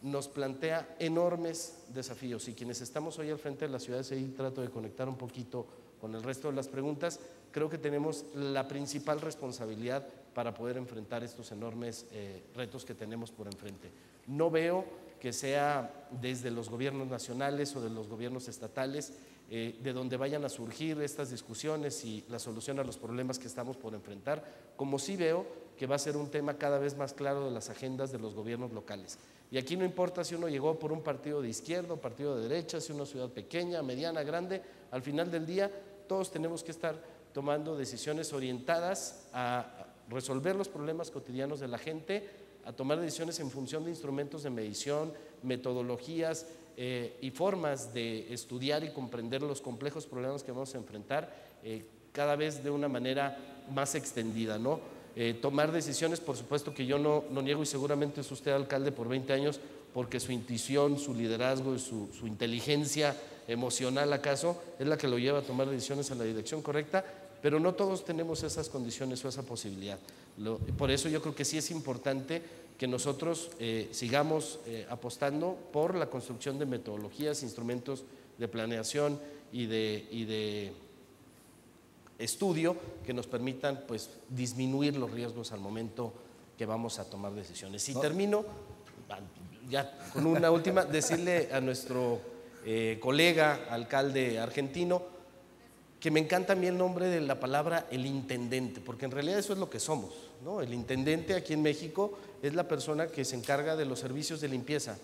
nos plantea enormes desafíos y quienes estamos hoy al frente de las ciudades, ahí trato de conectar un poquito con el resto de las preguntas, creo que tenemos la principal responsabilidad para poder enfrentar estos enormes eh, retos que tenemos por enfrente. No veo que sea desde los gobiernos nacionales o de los gobiernos estatales eh, de donde vayan a surgir estas discusiones y la solución a los problemas que estamos por enfrentar, como sí veo que va a ser un tema cada vez más claro de las agendas de los gobiernos locales. Y aquí no importa si uno llegó por un partido de izquierda partido de derecha, si una ciudad pequeña, mediana, grande, al final del día todos tenemos que estar tomando decisiones orientadas a resolver los problemas cotidianos de la gente, a tomar decisiones en función de instrumentos de medición, metodologías eh, y formas de estudiar y comprender los complejos problemas que vamos a enfrentar eh, cada vez de una manera más extendida, ¿no? Eh, tomar decisiones, por supuesto que yo no, no, niego y seguramente es usted alcalde por 20 años porque su intuición, su liderazgo y su, inteligencia emocional acaso es la que lo lleva a tomar decisiones en la dirección correcta, pero no todos tenemos esas condiciones o esa posibilidad. por eso yo creo que sí es importante que nosotros eh, sigamos eh, apostando por la construcción de metodologías, instrumentos de planeación y de estudio que nos permitan pues, disminuir los riesgos al momento que vamos a tomar decisiones. Y termino, ya con una última, decirle a nuestro eh, colega alcalde argentino que me encanta a mí el nombre de la palabra el intendente, porque en realidad eso es lo que somos. ¿no? El intendente aquí en México es la persona que se encarga de los servicios de limpieza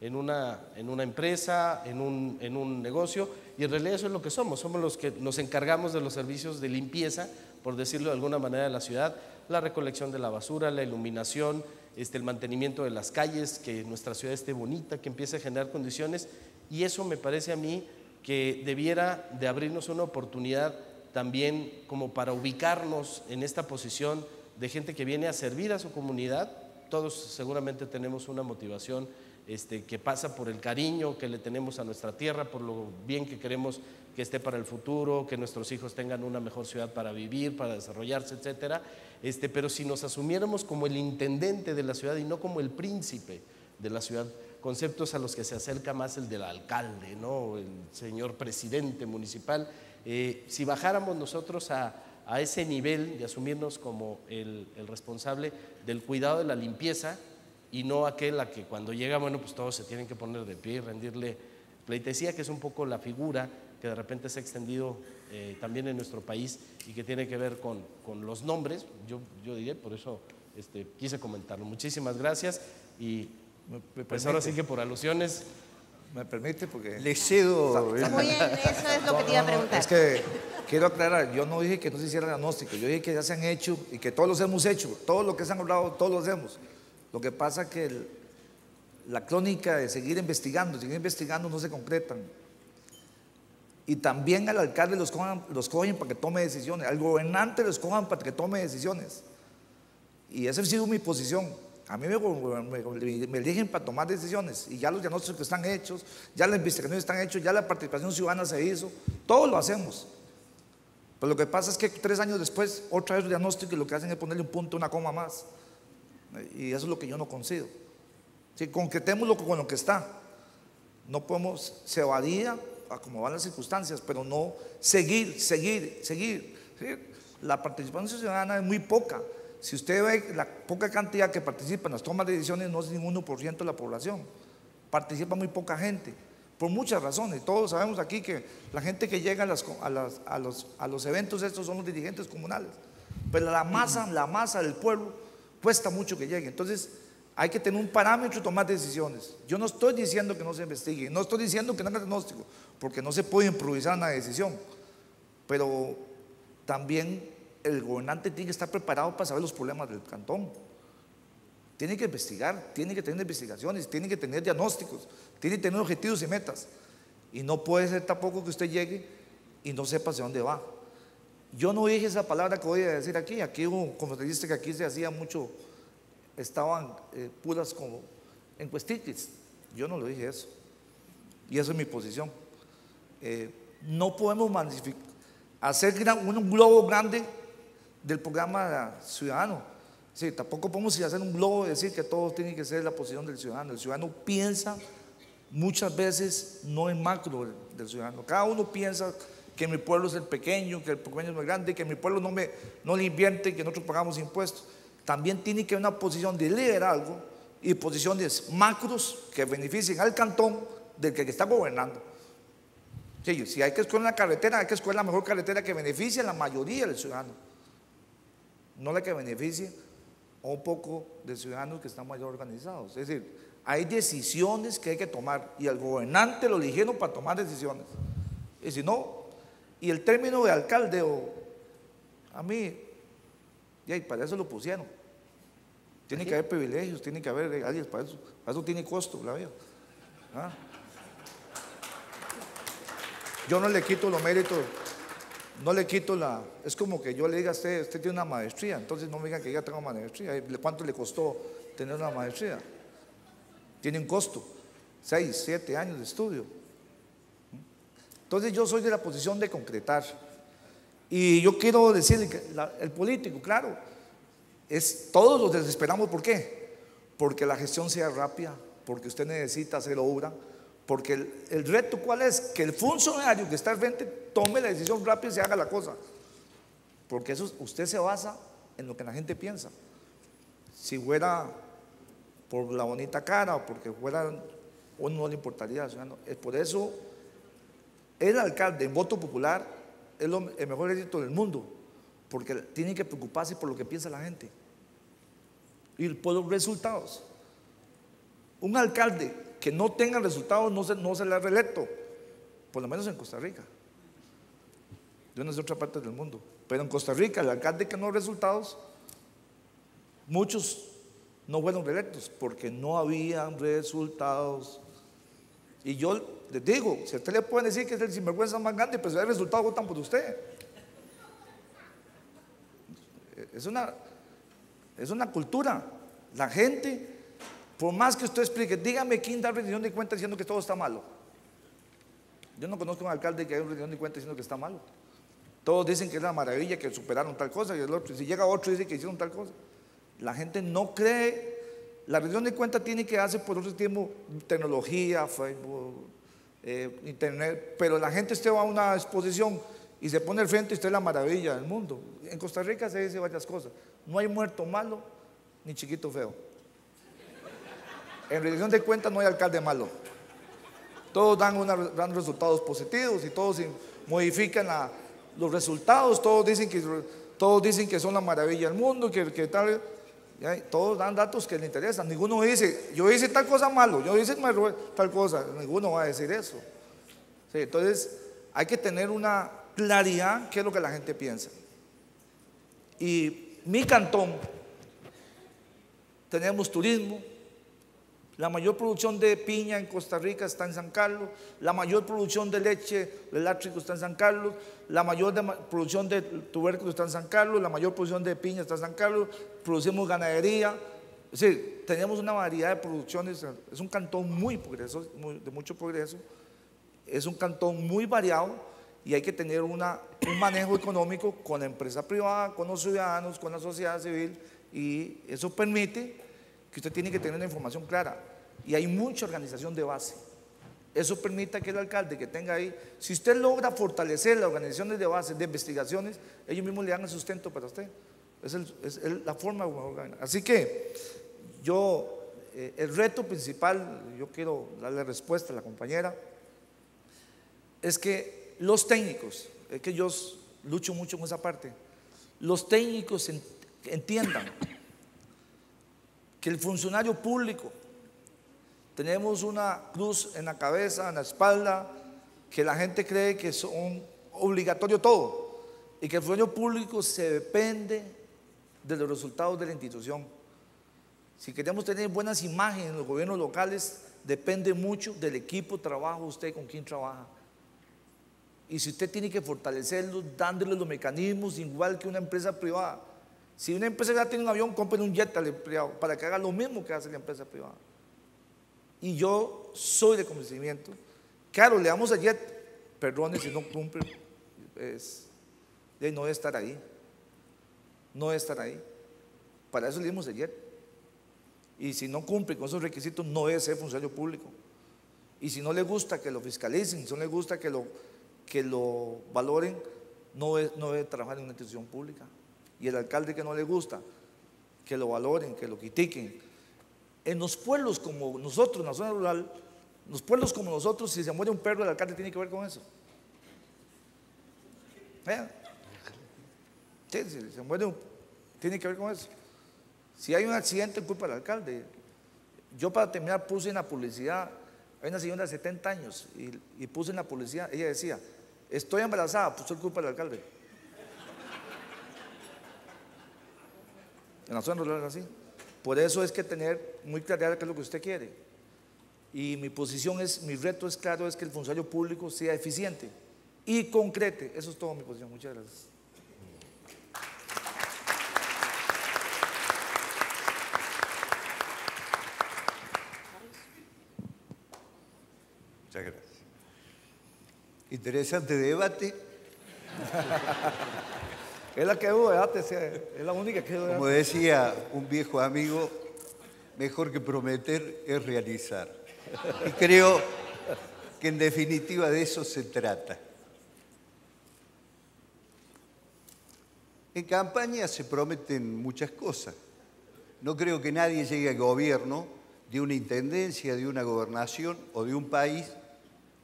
en una, en una empresa, en un, en un negocio, y en realidad eso es lo que somos, somos los que nos encargamos de los servicios de limpieza, por decirlo de alguna manera, de la ciudad, la recolección de la basura, la iluminación, este, el mantenimiento de las calles, que nuestra ciudad esté bonita, que empiece a generar condiciones, y eso me parece a mí que debiera de abrirnos una oportunidad también como para ubicarnos en esta posición de gente que viene a servir a su comunidad. Todos seguramente tenemos una motivación este, que pasa por el cariño que le tenemos a nuestra tierra, por lo bien que queremos que esté para el futuro, que nuestros hijos tengan una mejor ciudad para vivir, para desarrollarse, etcétera. Este, pero si nos asumiéramos como el intendente de la ciudad y no como el príncipe de la ciudad, conceptos a los que se acerca más el del alcalde, ¿no? el señor presidente municipal, eh, si bajáramos nosotros a, ese nivel de asumirnos como el, responsable del cuidado de la limpieza y no aquel a que cuando llega, bueno, pues todos se tienen que poner de pie y rendirle pleitesía, que es un poco la figura que de repente se ha extendido eh, también en nuestro país y que tiene que ver con, los nombres, yo, yo diré, por eso este, quise comentarlo. Muchísimas gracias y pues ahora sí que por alusiones ¿Me permite? Porque... Le cedo. Muy bien, eso es lo que te iba a preguntar. es que quiero aclarar, yo no dije que no se hiciera diagnóstico, yo dije que ya se han hecho y que todos los hemos hecho, todo lo que se han hablado, todos los hemos. Lo que pasa es que la crónica de seguir investigando, seguir investigando no se concretan. Y también al alcalde los cogen, los cogen para que tome decisiones, al gobernante los cojan para que tome decisiones. Y esa ha sido mi posición. A mí me, eligen para tomar decisiones y ya los diagnósticos están hechos, ya las investigaciones están hechas, ya la participación ciudadana se hizo, todo lo hacemos. Pero lo que pasa es que tres años después, otra vez el diagnóstico y lo que hacen es ponerle un punto, una coma más. Y eso es lo que yo no consigo. Si concretémoslo con lo que está. No podemos, se evadía a como van las circunstancias, pero no seguir, seguir, seguir. La participación ciudadana es muy poca. Si usted ve la poca cantidad que participa en las tomas de decisiones, no es ningún 1% de la población. Participa muy poca gente, por muchas razones. Todos sabemos aquí que la gente que llega a, los, eventos estos son los dirigentes comunales. Pero la masa, la masa del pueblo cuesta mucho que llegue. Entonces, hay que tener un parámetro y tomar decisiones. Yo no estoy diciendo que no se investigue, no estoy diciendo que no haga diagnóstico, porque no se puede improvisar una decisión. Pero también el gobernante tiene que estar preparado para saber los problemas del cantón. Tiene que investigar, tiene que tener investigaciones, tiene que tener diagnósticos, tiene que tener objetivos y metas. Y no puede ser tampoco que usted llegue y no sepa hacia dónde va. Yo no dije esa palabra que voy a decir aquí. Aquí, como te dijiste que aquí se hacía mucho, estaban eh, puras como encuestitis. Yo no lo dije eso. Y esa es mi posición. Eh, no podemos hacer un globo grande del programa ciudadano. Sí, tampoco podemos hacer un globo y decir que todo tiene que ser la posición del ciudadano. El ciudadano piensa muchas veces no en macro del, ciudadano. Cada uno piensa que mi pueblo es el pequeño, que el pequeño es muy grande, que mi pueblo no, me, no le invierte, que nosotros pagamos impuestos. También tiene que haber una posición de liderazgo y posiciones macros que beneficien al cantón del que está gobernando. Si hay que escoger una carretera, hay que escoger la mejor carretera que beneficie a la mayoría del ciudadano no la que beneficie a un poco de ciudadanos que están mayor organizados. Es decir, hay decisiones que hay que tomar y al gobernante lo eligieron para tomar decisiones. Y si no, y el término de alcalde, o, a mí, y para eso lo pusieron. Tiene que haber privilegios, tiene que haber regalías, para eso, para eso tiene costo la vida. ¿Ah? Yo no le quito los méritos no le quito la... Es como que yo le diga a usted, usted tiene una maestría, entonces no me diga que ya tengo maestría. ¿Cuánto le costó tener una maestría? Tiene un costo, seis, siete años de estudio. Entonces yo soy de la posición de concretar. Y yo quiero decirle que el político, claro, es todos los desesperamos. ¿Por qué? Porque la gestión sea rápida, porque usted necesita hacer obra, porque el, reto cuál es? Que el funcionario que está al frente tome la decisión rápida y se haga la cosa. Porque eso usted se basa en lo que la gente piensa. Si fuera por la bonita cara o porque fuera, uno no le importaría. Es por eso el alcalde en voto popular es el mejor éxito del mundo, porque tiene que preocuparse por lo que piensa la gente y por los resultados. Un alcalde que no tengan resultados no se, no se le ha reelecto, por lo menos en Costa Rica. Yo no sé otra parte del mundo, pero en Costa Rica el alcalde que no ha resultados, muchos no fueron reelectos porque no habían resultados. Y yo les digo, si a usted le pueden decir que es el sinvergüenza más grande, pues si hay resultados votan por usted. Es una, es una cultura. La gente, por más que usted explique, dígame quién da rendición de cuenta diciendo que todo está malo. Yo no conozco un alcalde que haya rendición de cuenta diciendo que está malo. Todos dicen que es la maravilla, que superaron tal cosa, y el otro, si llega otro dice que hicieron tal cosa. La gente no cree. La rendición de cuenta tiene que hacer por otro tiempo tecnología, Facebook, eh, internet, pero la gente usted va a una exposición y se pone al frente y usted es la maravilla del mundo. En Costa Rica se dice varias cosas. No hay muerto malo ni chiquito feo. En rendición de cuentas no hay alcalde malo. Todos dan, dan resultados positivos y todos modifican los resultados. Todos dicen que, todos dicen que son la maravilla del mundo, que, que tal. Todos dan datos que les interesan. Ninguno dice, yo hice tal cosa malo, yo hice tal cosa. Ninguno va a decir eso. entonces, hay que tener una claridad qué es lo que la gente piensa. Y mi cantón, tenemos turismo, la mayor producción de piña en Costa Rica está en San Carlos, la mayor producción de leche eléctrico está en San Carlos, la mayor producción de tubérculos está en San Carlos, la mayor producción de piña está en San Carlos, producimos ganadería, es decir, tenemos una variedad de producciones, es un cantón muy progreso, de mucho progreso, es un cantón muy variado y hay que tener un manejo económico con la empresa privada, con los ciudadanos, con la sociedad civil y eso permite que usted tiene que tener una información clara y hay mucha organización de base. Eso permite que el alcalde que tenga ahí, si usted logra fortalecer las organizaciones de base, de investigaciones, ellos mismos le dan el sustento para usted. Es, la forma de Así que yo, eh, el reto principal, yo quiero darle respuesta a la compañera, es que los técnicos, es que yo lucho mucho en esa parte, los técnicos entiendan que el funcionario público tenemos una cruz en la cabeza, en la espalda, que la gente cree que es obligatorio todo y que el funcionario público se depende de los resultados de la institución. Si queremos tener buenas imágenes en los gobiernos locales, depende mucho del equipo de trabajo usted con quien trabaja. Y si usted tiene que fortalecerlo, dándole los mecanismos igual que una empresa privada. Si una empresa ya tiene un avión, compren un jet al empleado para que haga lo mismo que hace la empresa privada. Y yo soy de convencimiento. Claro, le damos a jet, perdone si no cumple, es, no debe estar ahí. No debe estar ahí. Para eso le dimos a jet. Y si no cumple con esos requisitos, no debe ser funcionario público. Y si no le gusta que lo fiscalicen, si no le gusta que lo, que lo valoren, no no debe trabajar en una institución pública y el alcalde que no le gusta, que lo valoren, que lo critiquen. En los pueblos como nosotros, en la zona rural, los pueblos como nosotros, si se muere un perro, el alcalde tiene que ver con eso. Sí, si se muere un, tiene que ver con eso. Si hay un accidente, culpa del alcalde. Yo para terminar puse en la publicidad, hay una señora de 70 años y, puse en la publicidad, ella decía, estoy embarazada, pues soy culpa del alcalde. En la zona rural es así. Por eso es que tener muy claridad qué es lo que usted quiere. Y mi posición es, mi reto es claro, es que el funcionario público sea eficiente y concrete. Eso es todo mi posición. Muchas gracias. Muchas gracias. Interesante debate. *laughs* Es la que es la única que Como decía un viejo amigo, mejor que prometer es realizar. Y creo que en definitiva de eso se trata. En campaña se prometen muchas cosas. No creo que nadie llegue al gobierno de una intendencia, de una gobernación o de un país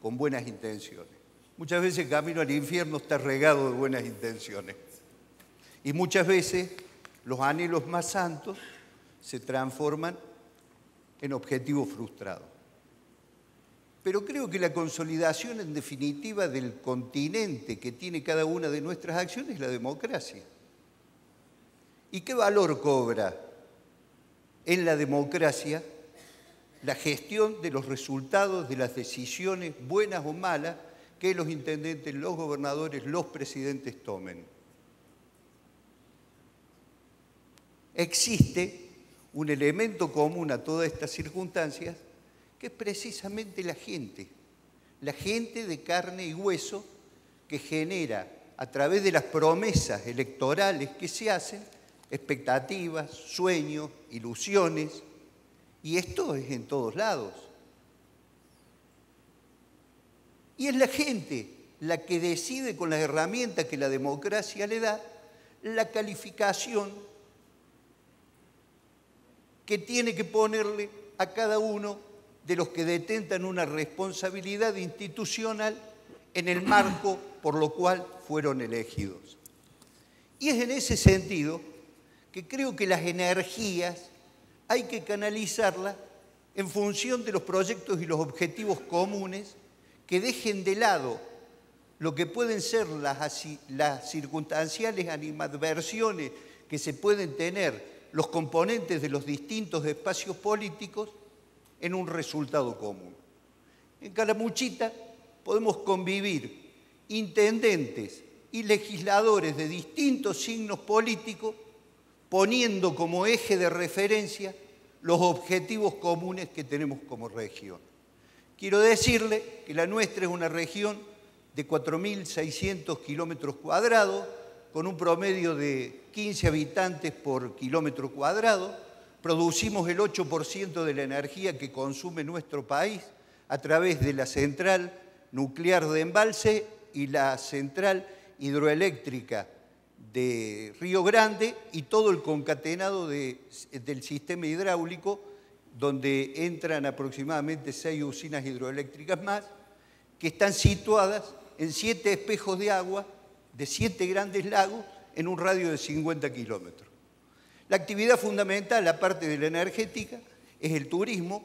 con buenas intenciones. Muchas veces el camino al infierno está regado de buenas intenciones. Y muchas veces los anhelos más santos se transforman en objetivos frustrados. pero creo que la consolidación en definitiva del continente que tiene cada una de nuestras acciones es la democracia. ¿Y qué valor cobra en la democracia la gestión de los resultados de las decisiones, buenas o malas, que los intendentes, los gobernadores, los presidentes tomen? Existe un elemento común a todas estas circunstancias que es precisamente la gente, la gente de carne y hueso que genera a través de las promesas electorales que se hacen expectativas, sueños, ilusiones, y esto es en todos lados. Y es la gente la que decide con las herramientas que la democracia le da la calificación que tiene que ponerle a cada uno de los que detentan una responsabilidad institucional en el marco por lo cual fueron elegidos. Y es en ese sentido que creo que las energías hay que canalizarlas en función de los proyectos y los objetivos comunes que dejen de lado lo que pueden ser las, las circunstanciales animadversiones que se pueden tener los componentes de los distintos espacios políticos en un resultado común. En Calamuchita podemos convivir intendentes y legisladores de distintos signos políticos poniendo como eje de referencia los objetivos comunes que tenemos como región. Quiero decirle que la nuestra es una región de 4.600 kilómetros cuadrados, con un promedio de 15 habitantes por kilómetro cuadrado, producimos el 8% de la energía que consume nuestro país a través de la central nuclear de embalse y la central hidroeléctrica de Río Grande y todo el concatenado del sistema hidráulico, donde entran aproximadamente seis usinas hidroeléctricas más, que están situadas en siete espejos de agua de siete grandes lagos en un radio de 50 kilómetros. La actividad fundamental, aparte de la energética, es el turismo.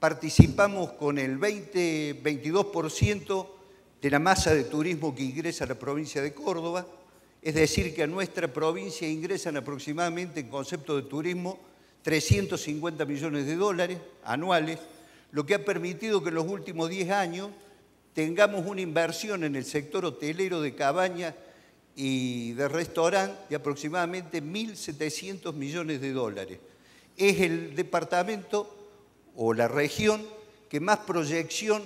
Participamos con el 20-22% de la masa de turismo que ingresa a la provincia de Córdoba. Es decir, que a nuestra provincia ingresan aproximadamente en concepto de turismo 350 millones de dólares anuales, lo que ha permitido que en los últimos 10 años tengamos una inversión en el sector hotelero de cabañas y de restaurante de aproximadamente 1.700 millones de dólares. Es el departamento o la región que más proyección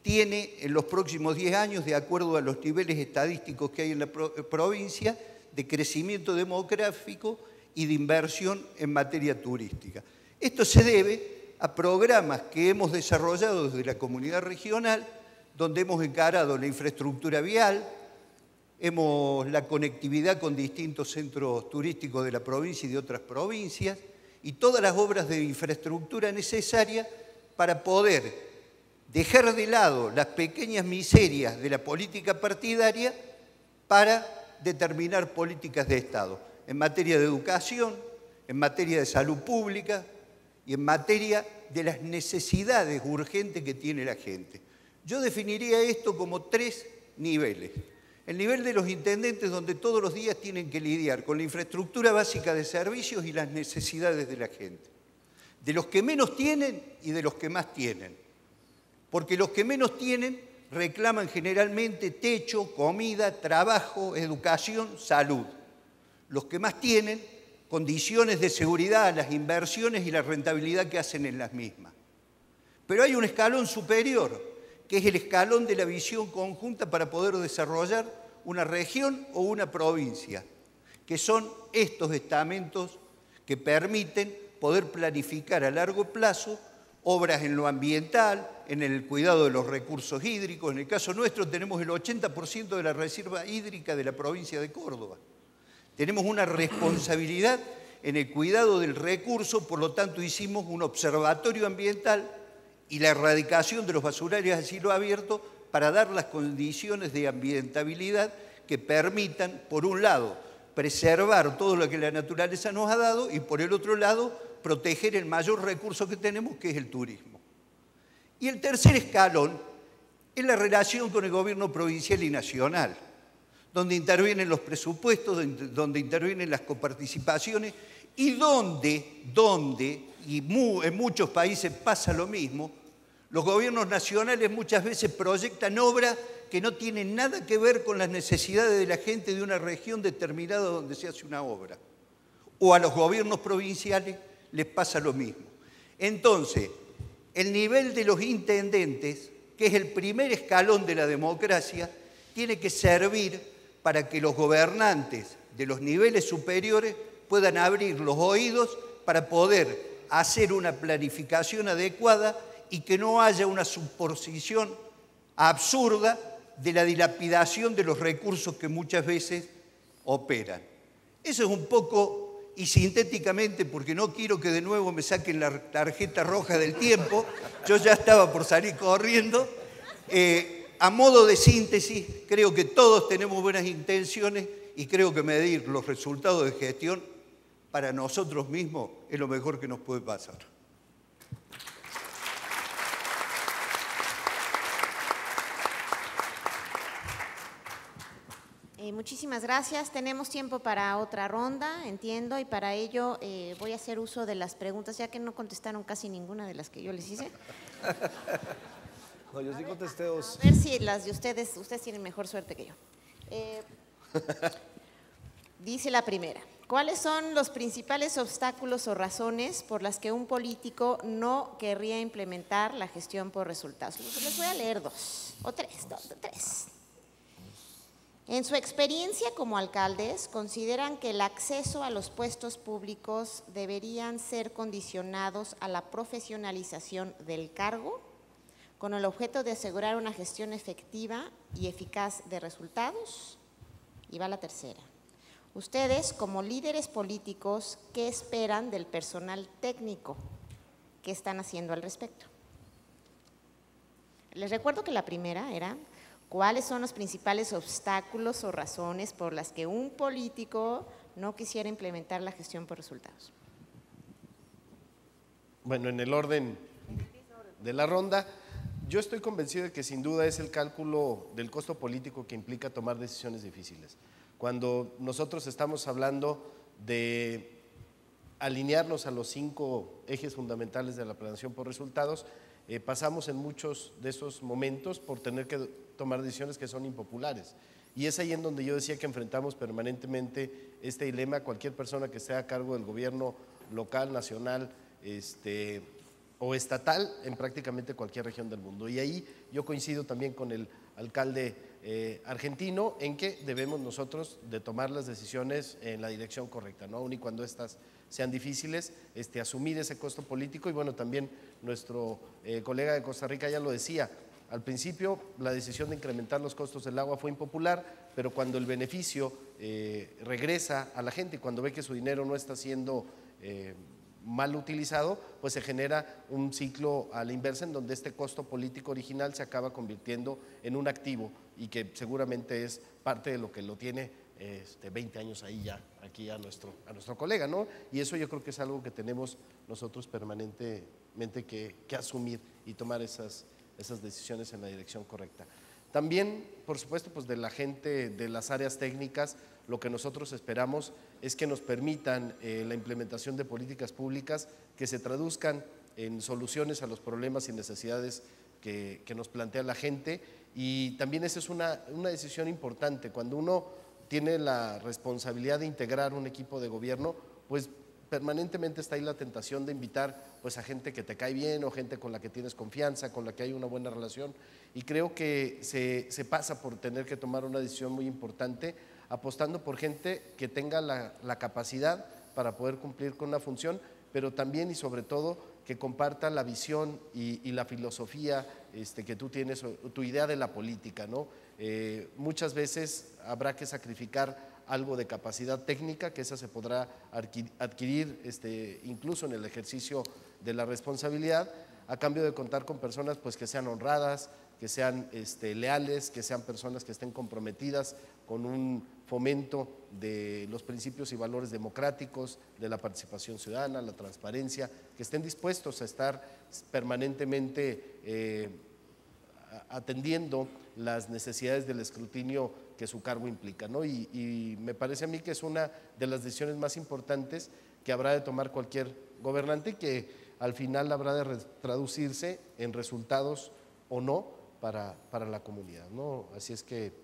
tiene en los próximos 10 años, de acuerdo a los niveles estadísticos que hay en la provincia, de crecimiento demográfico y de inversión en materia turística. Esto se debe a programas que hemos desarrollado desde la comunidad regional, donde hemos encarado la infraestructura vial, hemos la conectividad con distintos centros turísticos de la provincia y de otras provincias, y todas las obras de infraestructura necesarias para poder dejar de lado las pequeñas miserias de la política partidaria para determinar políticas de Estado, en materia de educación, en materia de salud pública y en materia de las necesidades urgentes que tiene la gente. Yo definiría esto como tres niveles. El nivel de los intendentes donde todos los días tienen que lidiar con la infraestructura básica de servicios y las necesidades de la gente. De los que menos tienen y de los que más tienen. Porque los que menos tienen reclaman generalmente techo, comida, trabajo, educación, salud. Los que más tienen, condiciones de seguridad, las inversiones y la rentabilidad que hacen en las mismas. Pero hay un escalón superior, que es el escalón de la visión conjunta para poder desarrollar una región o una provincia, que son estos estamentos que permiten poder planificar a largo plazo obras en lo ambiental, en el cuidado de los recursos hídricos. En el caso nuestro tenemos el 80% de la reserva hídrica de la provincia de Córdoba. Tenemos una responsabilidad en el cuidado del recurso, por lo tanto hicimos un observatorio ambiental y la erradicación de los basurarios a cielo abierto para dar las condiciones de ambientabilidad que permitan, por un lado, preservar todo lo que la naturaleza nos ha dado y por el otro lado, proteger el mayor recurso que tenemos, que es el turismo. Y el tercer escalón es la relación con el gobierno provincial y nacional, donde intervienen los presupuestos, donde intervienen las coparticipaciones y donde, donde, y en muchos países pasa lo mismo, los gobiernos nacionales muchas veces proyectan obras que no tienen nada que ver con las necesidades de la gente de una región determinada donde se hace una obra. O a los gobiernos provinciales les pasa lo mismo. Entonces, el nivel de los intendentes, que es el primer escalón de la democracia, tiene que servir para que los gobernantes de los niveles superiores puedan abrir los oídos para poder hacer una planificación adecuada y que no haya una suposición absurda de la dilapidación de los recursos que muchas veces operan. Eso es un poco, y sintéticamente, porque no quiero que de nuevo me saquen la tarjeta roja del tiempo, yo ya estaba por salir corriendo, eh, a modo de síntesis, creo que todos tenemos buenas intenciones y creo que medir los resultados de gestión para nosotros mismos es lo mejor que nos puede pasar. Eh, muchísimas gracias. Tenemos tiempo para otra ronda, entiendo, y para ello eh, voy a hacer uso de las preguntas, ya que no contestaron casi ninguna de las que yo les hice. *laughs* No, yo sí contesté dos. A ver si las de ustedes, ustedes tienen mejor suerte que yo. Eh, *laughs* dice la primera, ¿cuáles son los principales obstáculos o razones por las que un político no querría implementar la gestión por resultados? Les voy a leer dos, o tres, dos, tres. En su experiencia como alcaldes, consideran que el acceso a los puestos públicos deberían ser condicionados a la profesionalización del cargo con el objeto de asegurar una gestión efectiva y eficaz de resultados. Y va la tercera. Ustedes, como líderes políticos, ¿qué esperan del personal técnico? ¿Qué están haciendo al respecto? Les recuerdo que la primera era ¿Cuáles son los principales obstáculos o razones por las que un político no quisiera implementar la gestión por resultados? Bueno, en el orden de la ronda, yo estoy convencido de que sin duda es el cálculo del costo político que implica tomar decisiones difíciles. Cuando nosotros estamos hablando de alinearnos a los cinco ejes fundamentales de la planeación por resultados, eh, pasamos en muchos de esos momentos por tener que tomar decisiones que son impopulares. Y es ahí en donde yo decía que enfrentamos permanentemente este dilema cualquier persona que esté a cargo del gobierno local, nacional este, o estatal en prácticamente cualquier región del mundo. Y ahí yo coincido también con el alcalde eh, argentino en que debemos nosotros de tomar las decisiones en la dirección correcta, ¿no? aun y cuando estas sean difíciles, este, asumir ese costo político y bueno, también nuestro eh, colega de Costa Rica ya lo decía, al principio la decisión de incrementar los costos del agua fue impopular, pero cuando el beneficio eh, regresa a la gente cuando ve que su dinero no está siendo mal utilizado, pues se genera un ciclo a la inversa en donde este costo político original se acaba convirtiendo en un activo y que seguramente es parte de lo que lo tiene este, 20 años ahí ya, aquí a nuestro, a nuestro colega, ¿no? Y eso yo creo que es algo que tenemos nosotros permanentemente que, que asumir y tomar esas esas decisiones en la dirección correcta. También, por supuesto, pues de la gente de las áreas técnicas, lo que nosotros esperamos es que nos permitan eh, la implementación de políticas públicas que se traduzcan en soluciones a los problemas y necesidades que, que nos plantea la gente. Y también esa es una, una decisión importante. Cuando uno tiene la responsabilidad de integrar un equipo de gobierno, pues permanentemente está ahí la tentación de invitar pues a gente que te cae bien o gente con la que tienes confianza, con la que hay una buena relación. Y creo que se, se pasa por tener que tomar una decisión muy importante apostando por gente que tenga la, capacidad para poder cumplir con una función, pero también y sobre todo que comparta la visión y, y la filosofía este, que tú tienes, tu idea de la política. ¿no? Eh, muchas veces habrá que sacrificar algo de capacidad técnica, que esa se podrá adquirir este, incluso en el ejercicio de la responsabilidad, a cambio de contar con personas pues, que sean honradas, que sean este, leales, que sean personas que estén comprometidas con un fomento de los principios y valores democráticos, de la participación ciudadana, la transparencia, que estén dispuestos a estar permanentemente eh, atendiendo las necesidades del escrutinio que su cargo implica. ¿no? Y, me parece a mí que es una de las decisiones más importantes que habrá de tomar cualquier gobernante y que al final habrá de traducirse en resultados o no para, para la comunidad. ¿no? Así es que,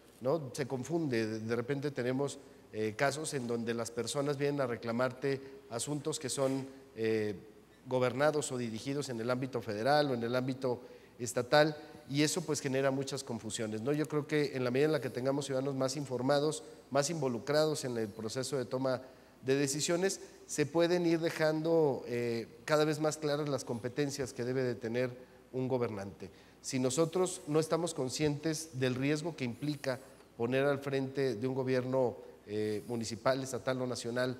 ¿no? Se confunde, de repente tenemos eh, casos en donde las personas vienen a reclamarte asuntos que son eh, gobernados o dirigidos en el ámbito federal o en el ámbito estatal y eso pues genera muchas confusiones. ¿no? Yo creo que en la medida en la que tengamos ciudadanos más informados, más involucrados en el proceso de toma de decisiones, se pueden ir dejando eh, cada vez más claras las competencias que debe de tener un gobernante. Si nosotros no estamos conscientes del riesgo que implica poner al frente de un gobierno eh, municipal, estatal o nacional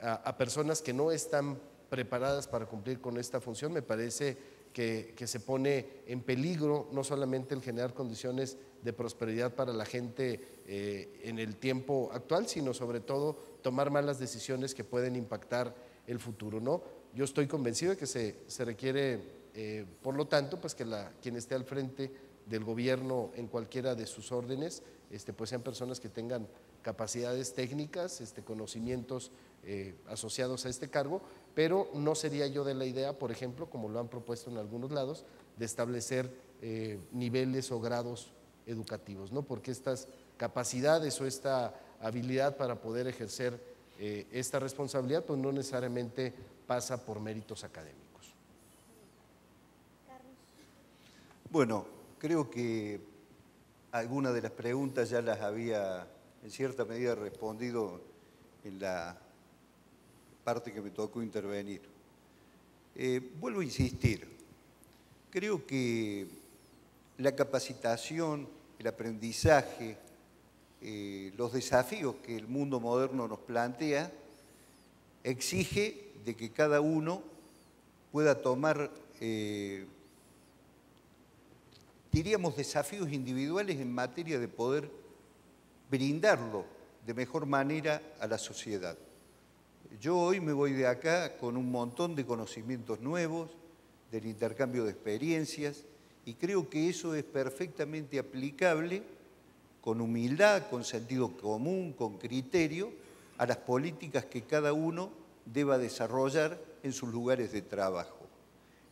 a, personas que no están preparadas para cumplir con esta función, me parece que, se pone en peligro no solamente el generar condiciones de prosperidad para la gente eh, en el tiempo actual, sino sobre todo tomar malas decisiones que pueden impactar el futuro. ¿no? Yo estoy convencido de que se, requiere, eh, por lo tanto, pues que quien esté al frente del gobierno en cualquiera de sus órdenes, este, pues sean personas que tengan capacidades técnicas, este, conocimientos eh, asociados a este cargo, pero no sería yo de la idea, por ejemplo, como lo han propuesto en algunos lados, de establecer eh, niveles o grados educativos, ¿no? porque estas capacidades o esta habilidad para poder ejercer eh, esta responsabilidad, pues no necesariamente pasa por méritos académicos. Bueno, creo que algunas de las preguntas ya las había en cierta medida respondido en la parte que me tocó intervenir. Eh, vuelvo a insistir, creo que la capacitación, el aprendizaje, eh, los desafíos que el mundo moderno nos plantea, exige de que cada uno pueda tomar, eh, diríamos, desafíos individuales en materia de poder brindarlo de mejor manera a la sociedad. Yo hoy me voy de acá con un montón de conocimientos nuevos, del intercambio de experiencias, y creo que eso es perfectamente aplicable con humildad, con sentido común, con criterio, a las políticas que cada uno deba desarrollar en sus lugares de trabajo.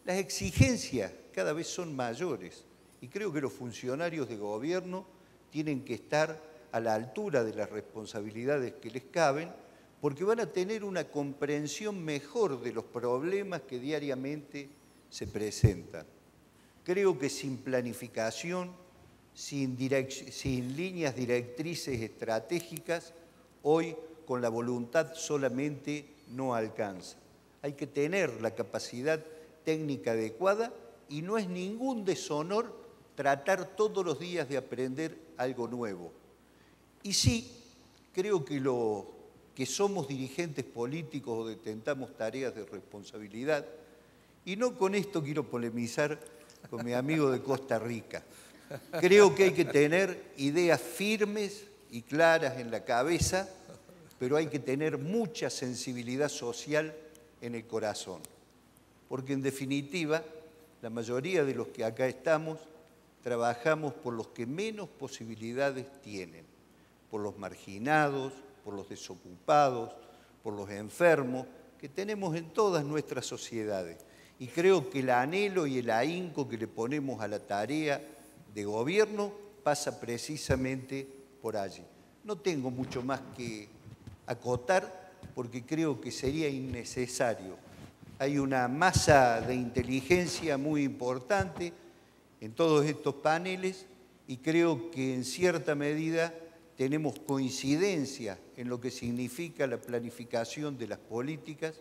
Las exigencias cada vez son mayores y creo que los funcionarios de gobierno tienen que estar a la altura de las responsabilidades que les caben porque van a tener una comprensión mejor de los problemas que diariamente se presentan. Creo que sin planificación, sin, líneas directrices estratégicas, hoy con la voluntad solamente no alcanza. Hay que tener la capacidad técnica adecuada y no es ningún deshonor tratar todos los días de aprender algo nuevo. Y sí, creo que lo que somos dirigentes políticos o detentamos tareas de responsabilidad, y no con esto quiero polemizar con mi amigo de Costa Rica, Creo que hay que tener ideas firmes y claras en la cabeza, pero hay que tener mucha sensibilidad social en el corazón. Porque en definitiva, la mayoría de los que acá estamos trabajamos por los que menos posibilidades tienen, por los marginados, por los desocupados, por los enfermos que tenemos en todas nuestras sociedades. Y creo que el anhelo y el ahínco que le ponemos a la tarea de gobierno pasa precisamente por allí. No tengo mucho más que acotar porque creo que sería innecesario. Hay una masa de inteligencia muy importante en todos estos paneles y creo que en cierta medida tenemos coincidencia en lo que significa la planificación de las políticas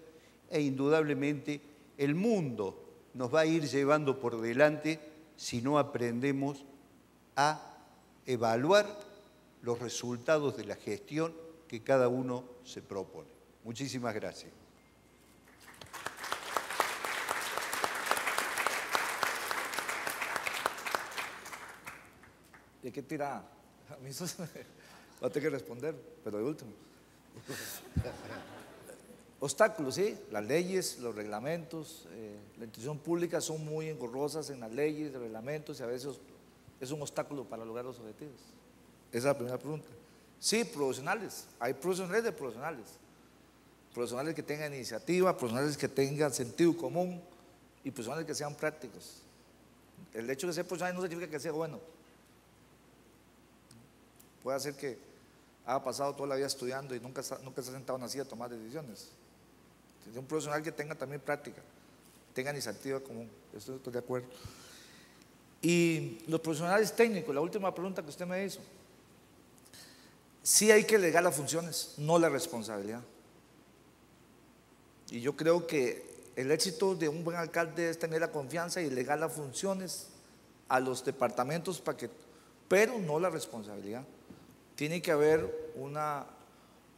e indudablemente el mundo nos va a ir llevando por delante si no aprendemos a evaluar los resultados de la gestión que cada uno se propone. Muchísimas gracias. ¿De qué tira? A mí eso *laughs* va a tener que responder, pero de último. Obstáculos, sí, las leyes, los reglamentos, eh, la institución pública son muy engorrosas en las leyes, los reglamentos y a veces es un obstáculo para lograr los objetivos. Esa es la primera pregunta. Sí, profesionales, hay profesionales de profesionales. Profesionales que tengan iniciativa, profesionales que tengan sentido común y profesionales que sean prácticos. El hecho de ser profesional no significa que sea bueno. Puede ser que haya pasado toda la vida estudiando y nunca, nunca se ha sentado en a tomar decisiones. Un profesional que tenga también práctica, tenga iniciativa común. Estoy, estoy de acuerdo. Y los profesionales técnicos, la última pregunta que usted me hizo. Sí hay que delegar las funciones, no la responsabilidad. Y yo creo que el éxito de un buen alcalde es tener la confianza y delegar las funciones a los departamentos para que, pero no la responsabilidad. Tiene que haber una,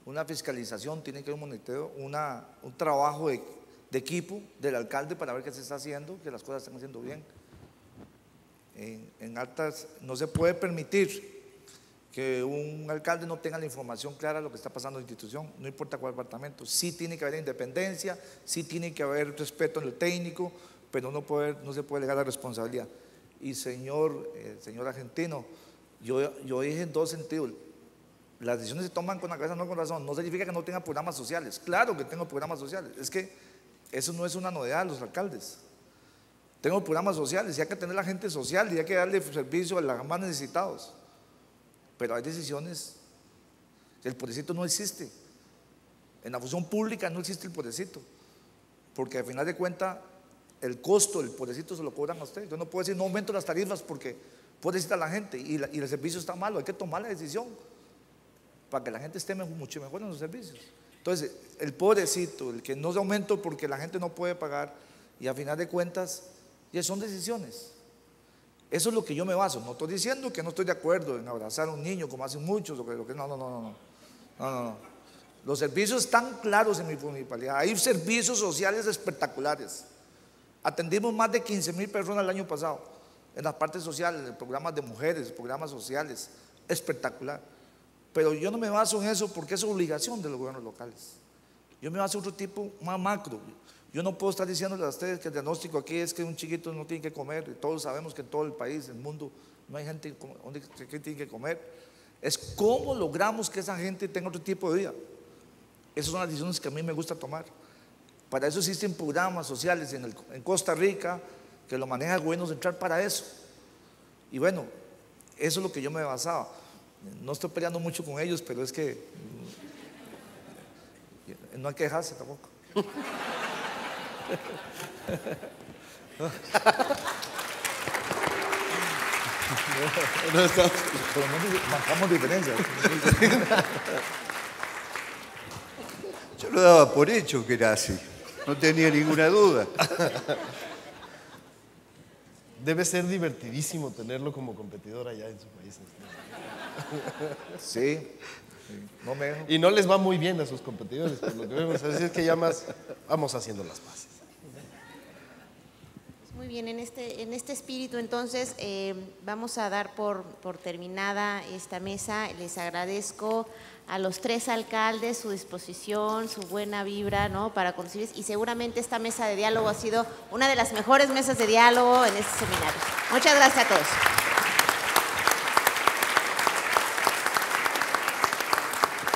una fiscalización, tiene que haber un monitoreo, una, un trabajo de, equipo del alcalde para ver qué se está haciendo, que las cosas están haciendo bien. En, altas, no se puede permitir que un alcalde no tenga la información clara de lo que está pasando en la institución, no importa cuál departamento. Sí tiene que haber independencia, sí tiene que haber respeto en el técnico, pero no, puede, no se puede legar la responsabilidad. Y señor, eh, señor argentino, yo, yo dije en dos sentidos, las decisiones se toman con la cabeza, no con razón. No significa que no tenga programas sociales. Claro que tengo programas sociales. Es que eso no es una novedad a los alcaldes. Tengo programas sociales y hay que tener la gente social y hay que darle servicio a los más necesitados. Pero hay decisiones. El pobrecito no existe. En la función pública no existe el pobrecito. Porque al final de cuentas, el costo del pobrecito se lo cobran a usted. Yo no puedo decir no aumento las tarifas porque pobrecita la gente y, y el servicio está malo. Hay que tomar la decisión para que la gente esté mucho mejor en los servicios. Entonces, el pobrecito, el que no se aumento porque la gente no puede pagar y al final de cuentas, ya son decisiones. Eso es lo que yo me baso. No estoy diciendo que no estoy de acuerdo en abrazar a un niño como hacen muchos. O que, no, no, no, no, no, no, no. Los servicios están claros en mi municipalidad. Hay servicios sociales espectaculares. Atendimos más de 15 mil personas el año pasado en las partes sociales, en programas de mujeres, programas sociales. Espectacular. Pero yo no me baso en eso porque es obligación de los gobiernos locales. Yo me baso en otro tipo más macro. Yo no puedo estar diciéndole a ustedes que el diagnóstico aquí es que un chiquito no tiene que comer. Todos sabemos que en todo el país, el mundo, no hay gente que tiene que comer. Es cómo logramos que esa gente tenga otro tipo de vida. Esas son las decisiones que a mí me gusta tomar. Para eso existen programas sociales en, en Costa Rica que lo maneja el gobierno central para eso. Y bueno, eso es lo que yo me basaba. No estoy peleando mucho con ellos, pero es que no hay que dejarse tampoco. no diferencias. Yo lo daba por hecho que era así. No tenía ninguna duda. Debe ser divertidísimo tenerlo como competidor allá en su país. Sí. No me Y no les va muy bien a sus competidores, por lo que vemos. Así es que ya más vamos haciendo las paces. Muy bien, en este, en este espíritu entonces eh, vamos a dar por, por terminada esta mesa. Les agradezco a los tres alcaldes su disposición, su buena vibra, ¿no? Para conseguir, y seguramente esta mesa de diálogo ha sido una de las mejores mesas de diálogo en este seminario. Muchas gracias a todos.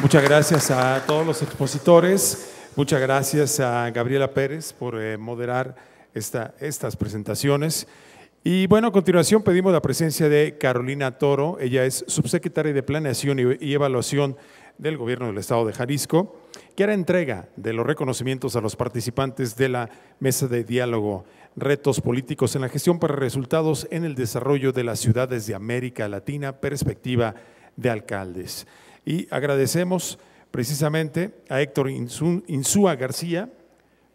Muchas gracias a todos los expositores. Muchas gracias a Gabriela Pérez por eh, moderar esta, estas presentaciones. Y bueno, a continuación pedimos la presencia de Carolina Toro. Ella es subsecretaria de Planeación y, Evaluación del Gobierno del Estado de Jalisco, que hará entrega de los reconocimientos a los participantes de la mesa de diálogo, retos políticos en la gestión para resultados en el desarrollo de las ciudades de América Latina, perspectiva de Alcaldes. Y agradecemos precisamente a Héctor Insúa García,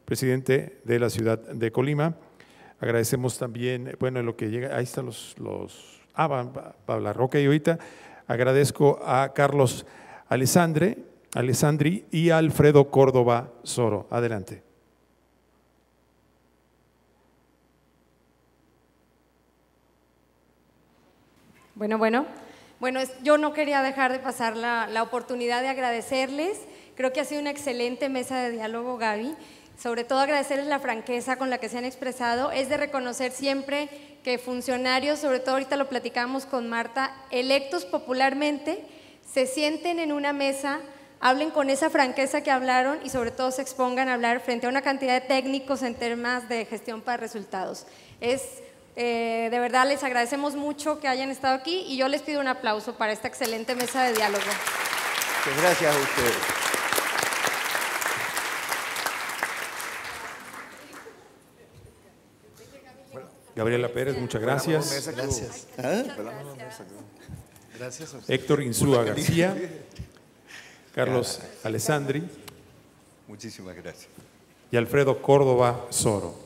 presidente de la ciudad de Colima. Agradecemos también, bueno, lo que llega, ahí están los, los ah, Pablo Roca y ahorita agradezco a Carlos Alessandre, Alessandri y a Alfredo Córdoba Soro. Adelante. Bueno, bueno. Bueno, yo no quería dejar de pasar la, oportunidad de agradecerles. Creo que ha sido una excelente mesa de diálogo, Gaby. Sobre todo agradecerles la franqueza con la que se han expresado. Es de reconocer siempre que funcionarios, sobre todo ahorita lo platicamos con Marta, electos popularmente, se sienten en una mesa, hablen con esa franqueza que hablaron y sobre todo se expongan a hablar frente a una cantidad de técnicos en temas de gestión para resultados. Es eh, de verdad les agradecemos mucho que hayan estado aquí y yo les pido un aplauso para esta excelente mesa de diálogo. Muchas gracias a ustedes. Gabriela Pérez, muchas gracias. Gracias. Gracias. Héctor Insúa García, Carlos Alessandri. Muchísimas gracias. Y Alfredo Córdoba Soro.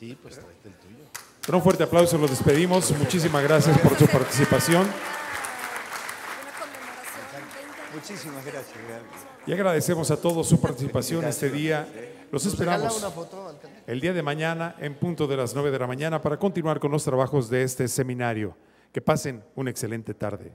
Sí, pues el tuyo. Con un fuerte aplauso los despedimos. Muchísimas gracias por su participación. Muchísimas gracias. Y agradecemos a todos su participación este día. Los esperamos el día de mañana en punto de las 9 de la mañana para continuar con los trabajos de este seminario. Que pasen una excelente tarde.